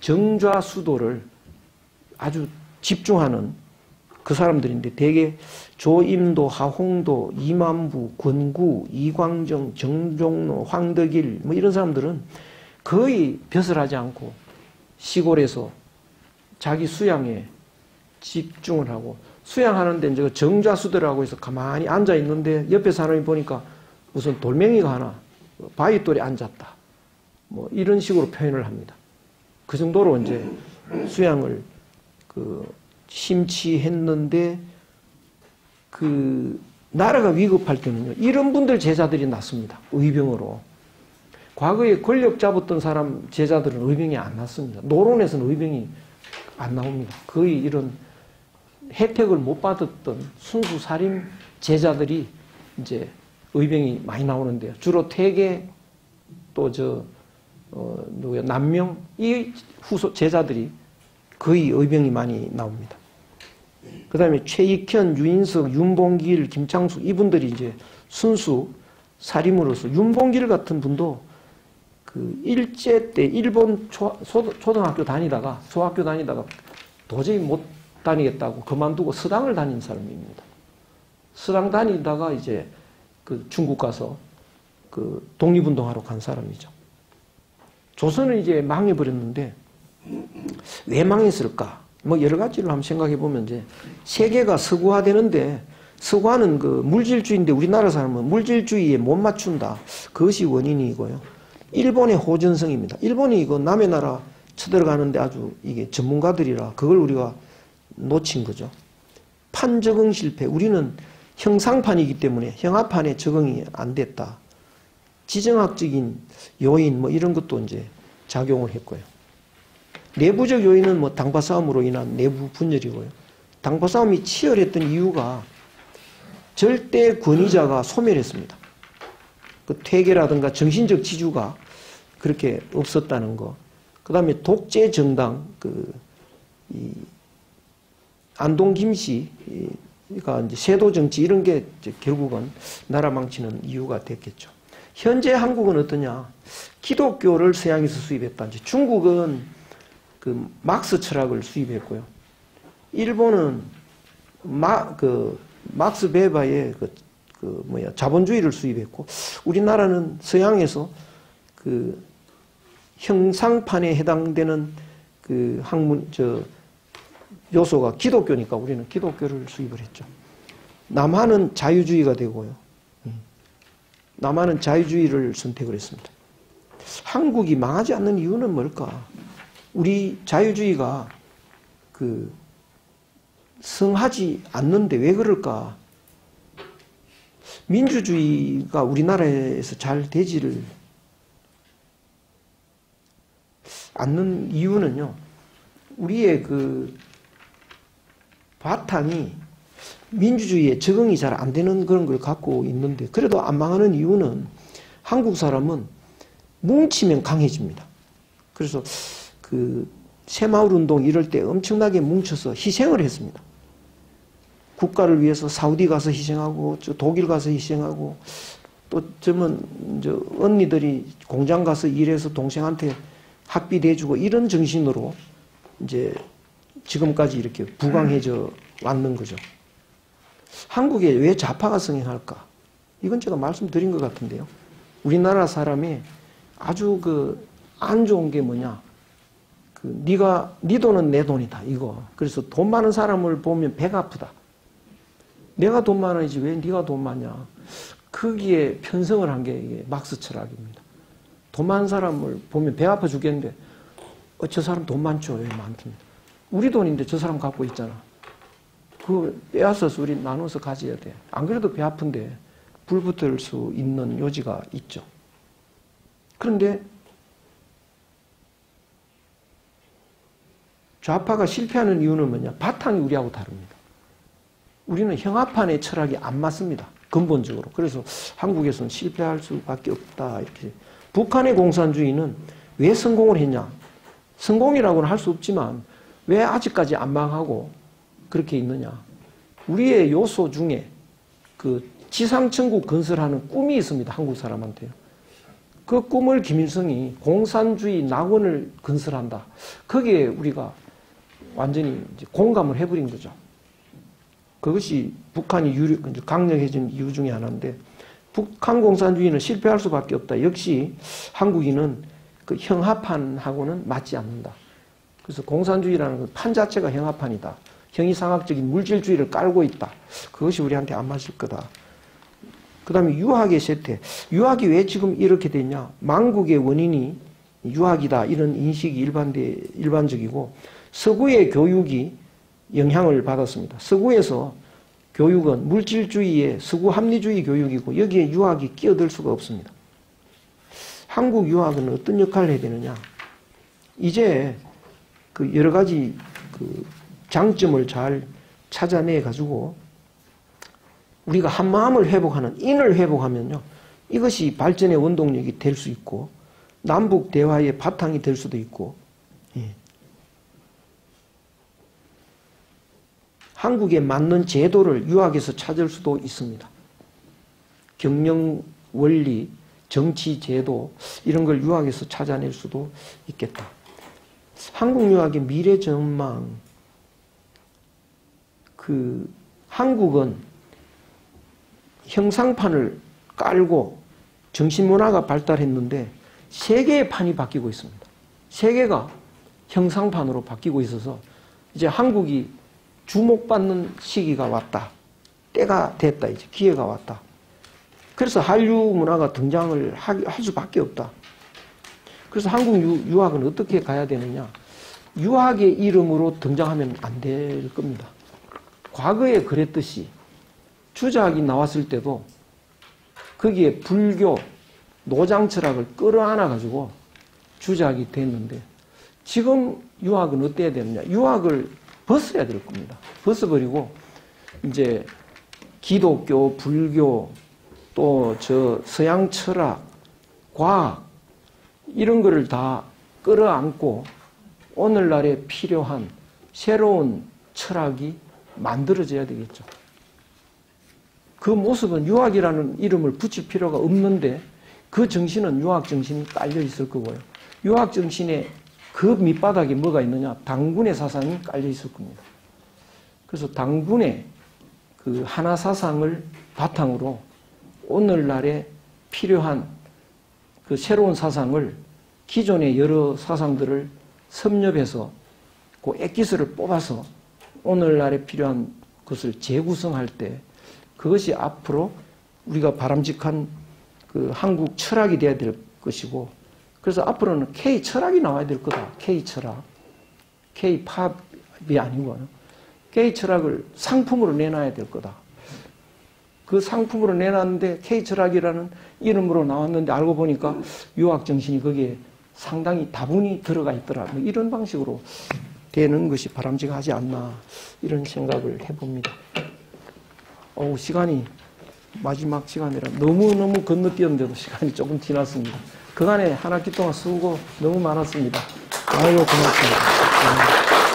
정좌수도를 아주 집중하는 그 사람들인데 대개 조임도, 하홍도, 이만부, 권구, 이광정, 정종로, 황덕일 뭐 이런 사람들은 거의 벼슬 하지 않고 시골에서 자기 수양에 집중을 하고 수양하는데 이제 정좌수도라고 해서 가만히 앉아 있는데 옆에 사람이 보니까 무슨 돌멩이가 하나 바위 돌에 앉았다. 뭐 이런 식으로 표현을 합니다. 그 정도로 이제 수양을 그 심취했는데 그 나라가 위급할 때는요 이런 분들 제자들이 났습니다. 의병으로. 과거에 권력 잡았던 사람 제자들은 의병이 안 났습니다. 노론에서는 의병이 안 나옵니다. 거의 이런 혜택을 못 받았던 순수 살인 제자들이 이제 의병이 많이 나오는데요. 주로 태계 또 저 어, 누구야 남명 이 후소 제자들이 거의 의병이 많이 나옵니다. 그 다음에 최익현, 유인석, 윤봉길, 김창숙 이분들이 이제 순수 사림으로서 윤봉길 같은 분도 그 일제 때 일본 초, 초등학교 다니다가 소학교 다니다가 도저히 못 다니겠다고 그만두고 서당을 다닌 사람입니다. 서당 다니다가 이제 그 중국 가서 그 독립운동하러 간 사람이죠. 조선은 이제 망해버렸는데 왜 망했을까? 뭐 여러 가지로 한번 생각해 보면 이제 세계가 서구화되는데 서구화는 그 물질주의인데 우리나라 사람은 물질주의에 못 맞춘다. 그것이 원인이고요. 일본의 호전성입니다. 일본이 이거 남의 나라 쳐들어가는데 아주 이게 전문가들이라 그걸 우리가 놓친 거죠. 판 적응 실패. 우리는 형상판이기 때문에 형합판에 적응이 안 됐다. 지정학적인 요인 뭐 이런 것도 이제 작용을 했고요. 내부적 요인은 뭐 당파 싸움으로 인한 내부 분열이고요. 당파 싸움이 치열했던 이유가 절대 권위자가 소멸했습니다. 그 퇴계라든가 정신적 지주가 그렇게 없었다는 거. 그 다음에 독재 정당, 그, 이, 안동 김씨가 이제 세도 정치 이런 게 결국은 나라 망치는 이유가 됐겠죠. 현재 한국은 어떠냐? 기독교를 서양에서 수입했다. 이제 중국은 그 막스 철학을 수입했고요. 일본은 마, 그 막스 베바의 그, 그 뭐야 자본주의를 수입했고 우리나라는 서양에서 그 형상판에 해당되는 그 학문 저 요소가 기독교니까 우리는 기독교를 수입을 했죠. 남한은 자유주의가 되고요. 음. 남한은 자유주의를 선택을 했습니다. 한국이 망하지 않는 이유는 뭘까? 우리 자유주의가 그 성하지 않는데 왜 그럴까? 민주주의가 우리나라에서 잘 되지를 않는 이유는요. 우리의 그 바탕이 민주주의에 적응이 잘 안 되는 그런 걸 갖고 있는데 그래도 안 망하는 이유는 한국 사람은 뭉치면 강해집니다. 그래서 그 새마을 운동 이럴 때 엄청나게 뭉쳐서 희생을 했습니다. 국가를 위해서 사우디 가서 희생하고 독일 가서 희생하고 또 저는 저 언니들이 공장 가서 일해서 동생한테 학비 내주고 이런 정신으로 이제 지금까지 이렇게 부강해져 왔는 거죠. 한국에 왜 좌파가 성행할까? 이건 제가 말씀드린 것 같은데요. 우리나라 사람이 아주 그 안 좋은 게 뭐냐? 그 네가 네 돈은 내 돈이다 이거. 그래서 돈 많은 사람을 보면 배가 아프다. 내가 돈 많아야지 왜 네가 돈 많냐? 거기에 편성을 한 게 막스 철학입니다. 돈 많은 사람을 보면 배 아파 죽겠는데 어, 저 사람 돈 많죠? 왜 많습니다. 우리 돈인데 저 사람 갖고 있잖아. 그 빼앗아서 우리 나눠서 가져야 돼. 안 그래도 배 아픈데 불 붙을 수 있는 요지가 있죠. 그런데 좌파가 실패하는 이유는 뭐냐? 바탕이 우리하고 다릅니다. 우리는 형합판의 철학이 안 맞습니다. 근본적으로. 그래서 한국에서는 실패할 수밖에 없다. 이렇게. 북한의 공산주의는 왜 성공을 했냐? 성공이라고는 할 수 없지만 왜 아직까지 안 망하고 그렇게 있느냐? 우리의 요소 중에 그 지상천국 건설하는 꿈이 있습니다. 한국 사람한테요. 그 꿈을 김일성이 공산주의 낙원을 건설한다. 거기에 우리가 완전히 공감을 해버린 거죠. 그것이 북한이 유력, 강력해진 이유 중에 하나인데 북한 공산주의는 실패할 수밖에 없다. 역시 한국인은 그 형합판하고는 맞지 않는다. 그래서 공산주의라는 그판 자체가 형합판이다. 형이상학적인 물질주의를 깔고 있다. 그것이 우리한테 안 맞을 거다. 그 다음에 유학의 쇠퇴. 유학이 왜 지금 이렇게 됐냐? 망국의 원인이 유학이다. 이런 인식이 일반대, 일반적이고, 서구의 교육이 영향을 받았습니다. 서구에서 교육은 물질주의의 서구 합리주의 교육이고, 여기에 유학이 끼어들 수가 없습니다. 한국 유학은 어떤 역할을 해야 되느냐? 이제 그 여러 가지 그 장점을 잘 찾아내 가지고 우리가 한 마음을 회복하는 인을 회복하면요. 이것이 발전의 원동력이 될 수 있고 남북 대화의 바탕이 될 수도 있고 예. 한국에 맞는 제도를 유학에서 찾을 수도 있습니다. 경영 원리, 정치 제도 이런 걸 유학에서 찾아낼 수도 있겠다. 한국 유학의 미래 전망. 그 한국은 형상판을 깔고 정신문화가 발달했는데 세계의 판이 바뀌고 있습니다. 세계가 형상판으로 바뀌고 있어서 이제 한국이 주목받는 시기가 왔다. 때가 됐다. 이제 기회가 왔다. 그래서 한류 문화가 등장을 하- 할 수밖에 없다. 그래서 한국 유, 유학은 어떻게 가야 되느냐? 유학의 이름으로 등장하면 안 될 겁니다. 과거에 그랬듯이 주작이 나왔을 때도 거기에 불교, 노장 철학을 끌어안아 가지고 주작이 됐는데 지금 유학은 어때야 되느냐? 유학을 벗어야 될 겁니다. 벗어버리고 이제 기독교, 불교, 또 저 서양 철학, 과학 이런 거를 다 끌어안고 오늘날에 필요한 새로운 철학이 만들어져야 되겠죠. 그 모습은 유학이라는 이름을 붙일 필요가 없는데 그 정신은 유학 정신이 깔려 있을 거고요. 유학 정신에 그 밑바닥에 뭐가 있느냐? 당군의 사상이 깔려 있을 겁니다. 그래서 당군의 그 하나 사상을 바탕으로 오늘날에 필요한 그 새로운 사상을 기존의 여러 사상들을 섭렵해서 그 액기스를 뽑아서 오늘날에 필요한 것을 재구성할 때 그것이 앞으로 우리가 바람직한 그 한국 철학이 돼야 될 것이고 그래서 앞으로는 K 철학이 나와야 될 거다. K 철학. K 팝이 아니고 K 철학을 상품으로 내놔야 될 거다. 그 상품으로 내놨는데 K 철학이라는 이름으로 나왔는데 알고 보니까 유학 정신이 거기에 상당히 다분히 들어가 있더라. 뭐 이런 방식으로 되는 것이 바람직하지 않나 이런 생각을 해봅니다. 어우 시간이 마지막 시간이라 너무너무 건너뛰었는데도 시간이 조금 지났습니다. 그간에 한 학기 동안 수고 너무 많았습니다. 아유 고맙습니다. 네.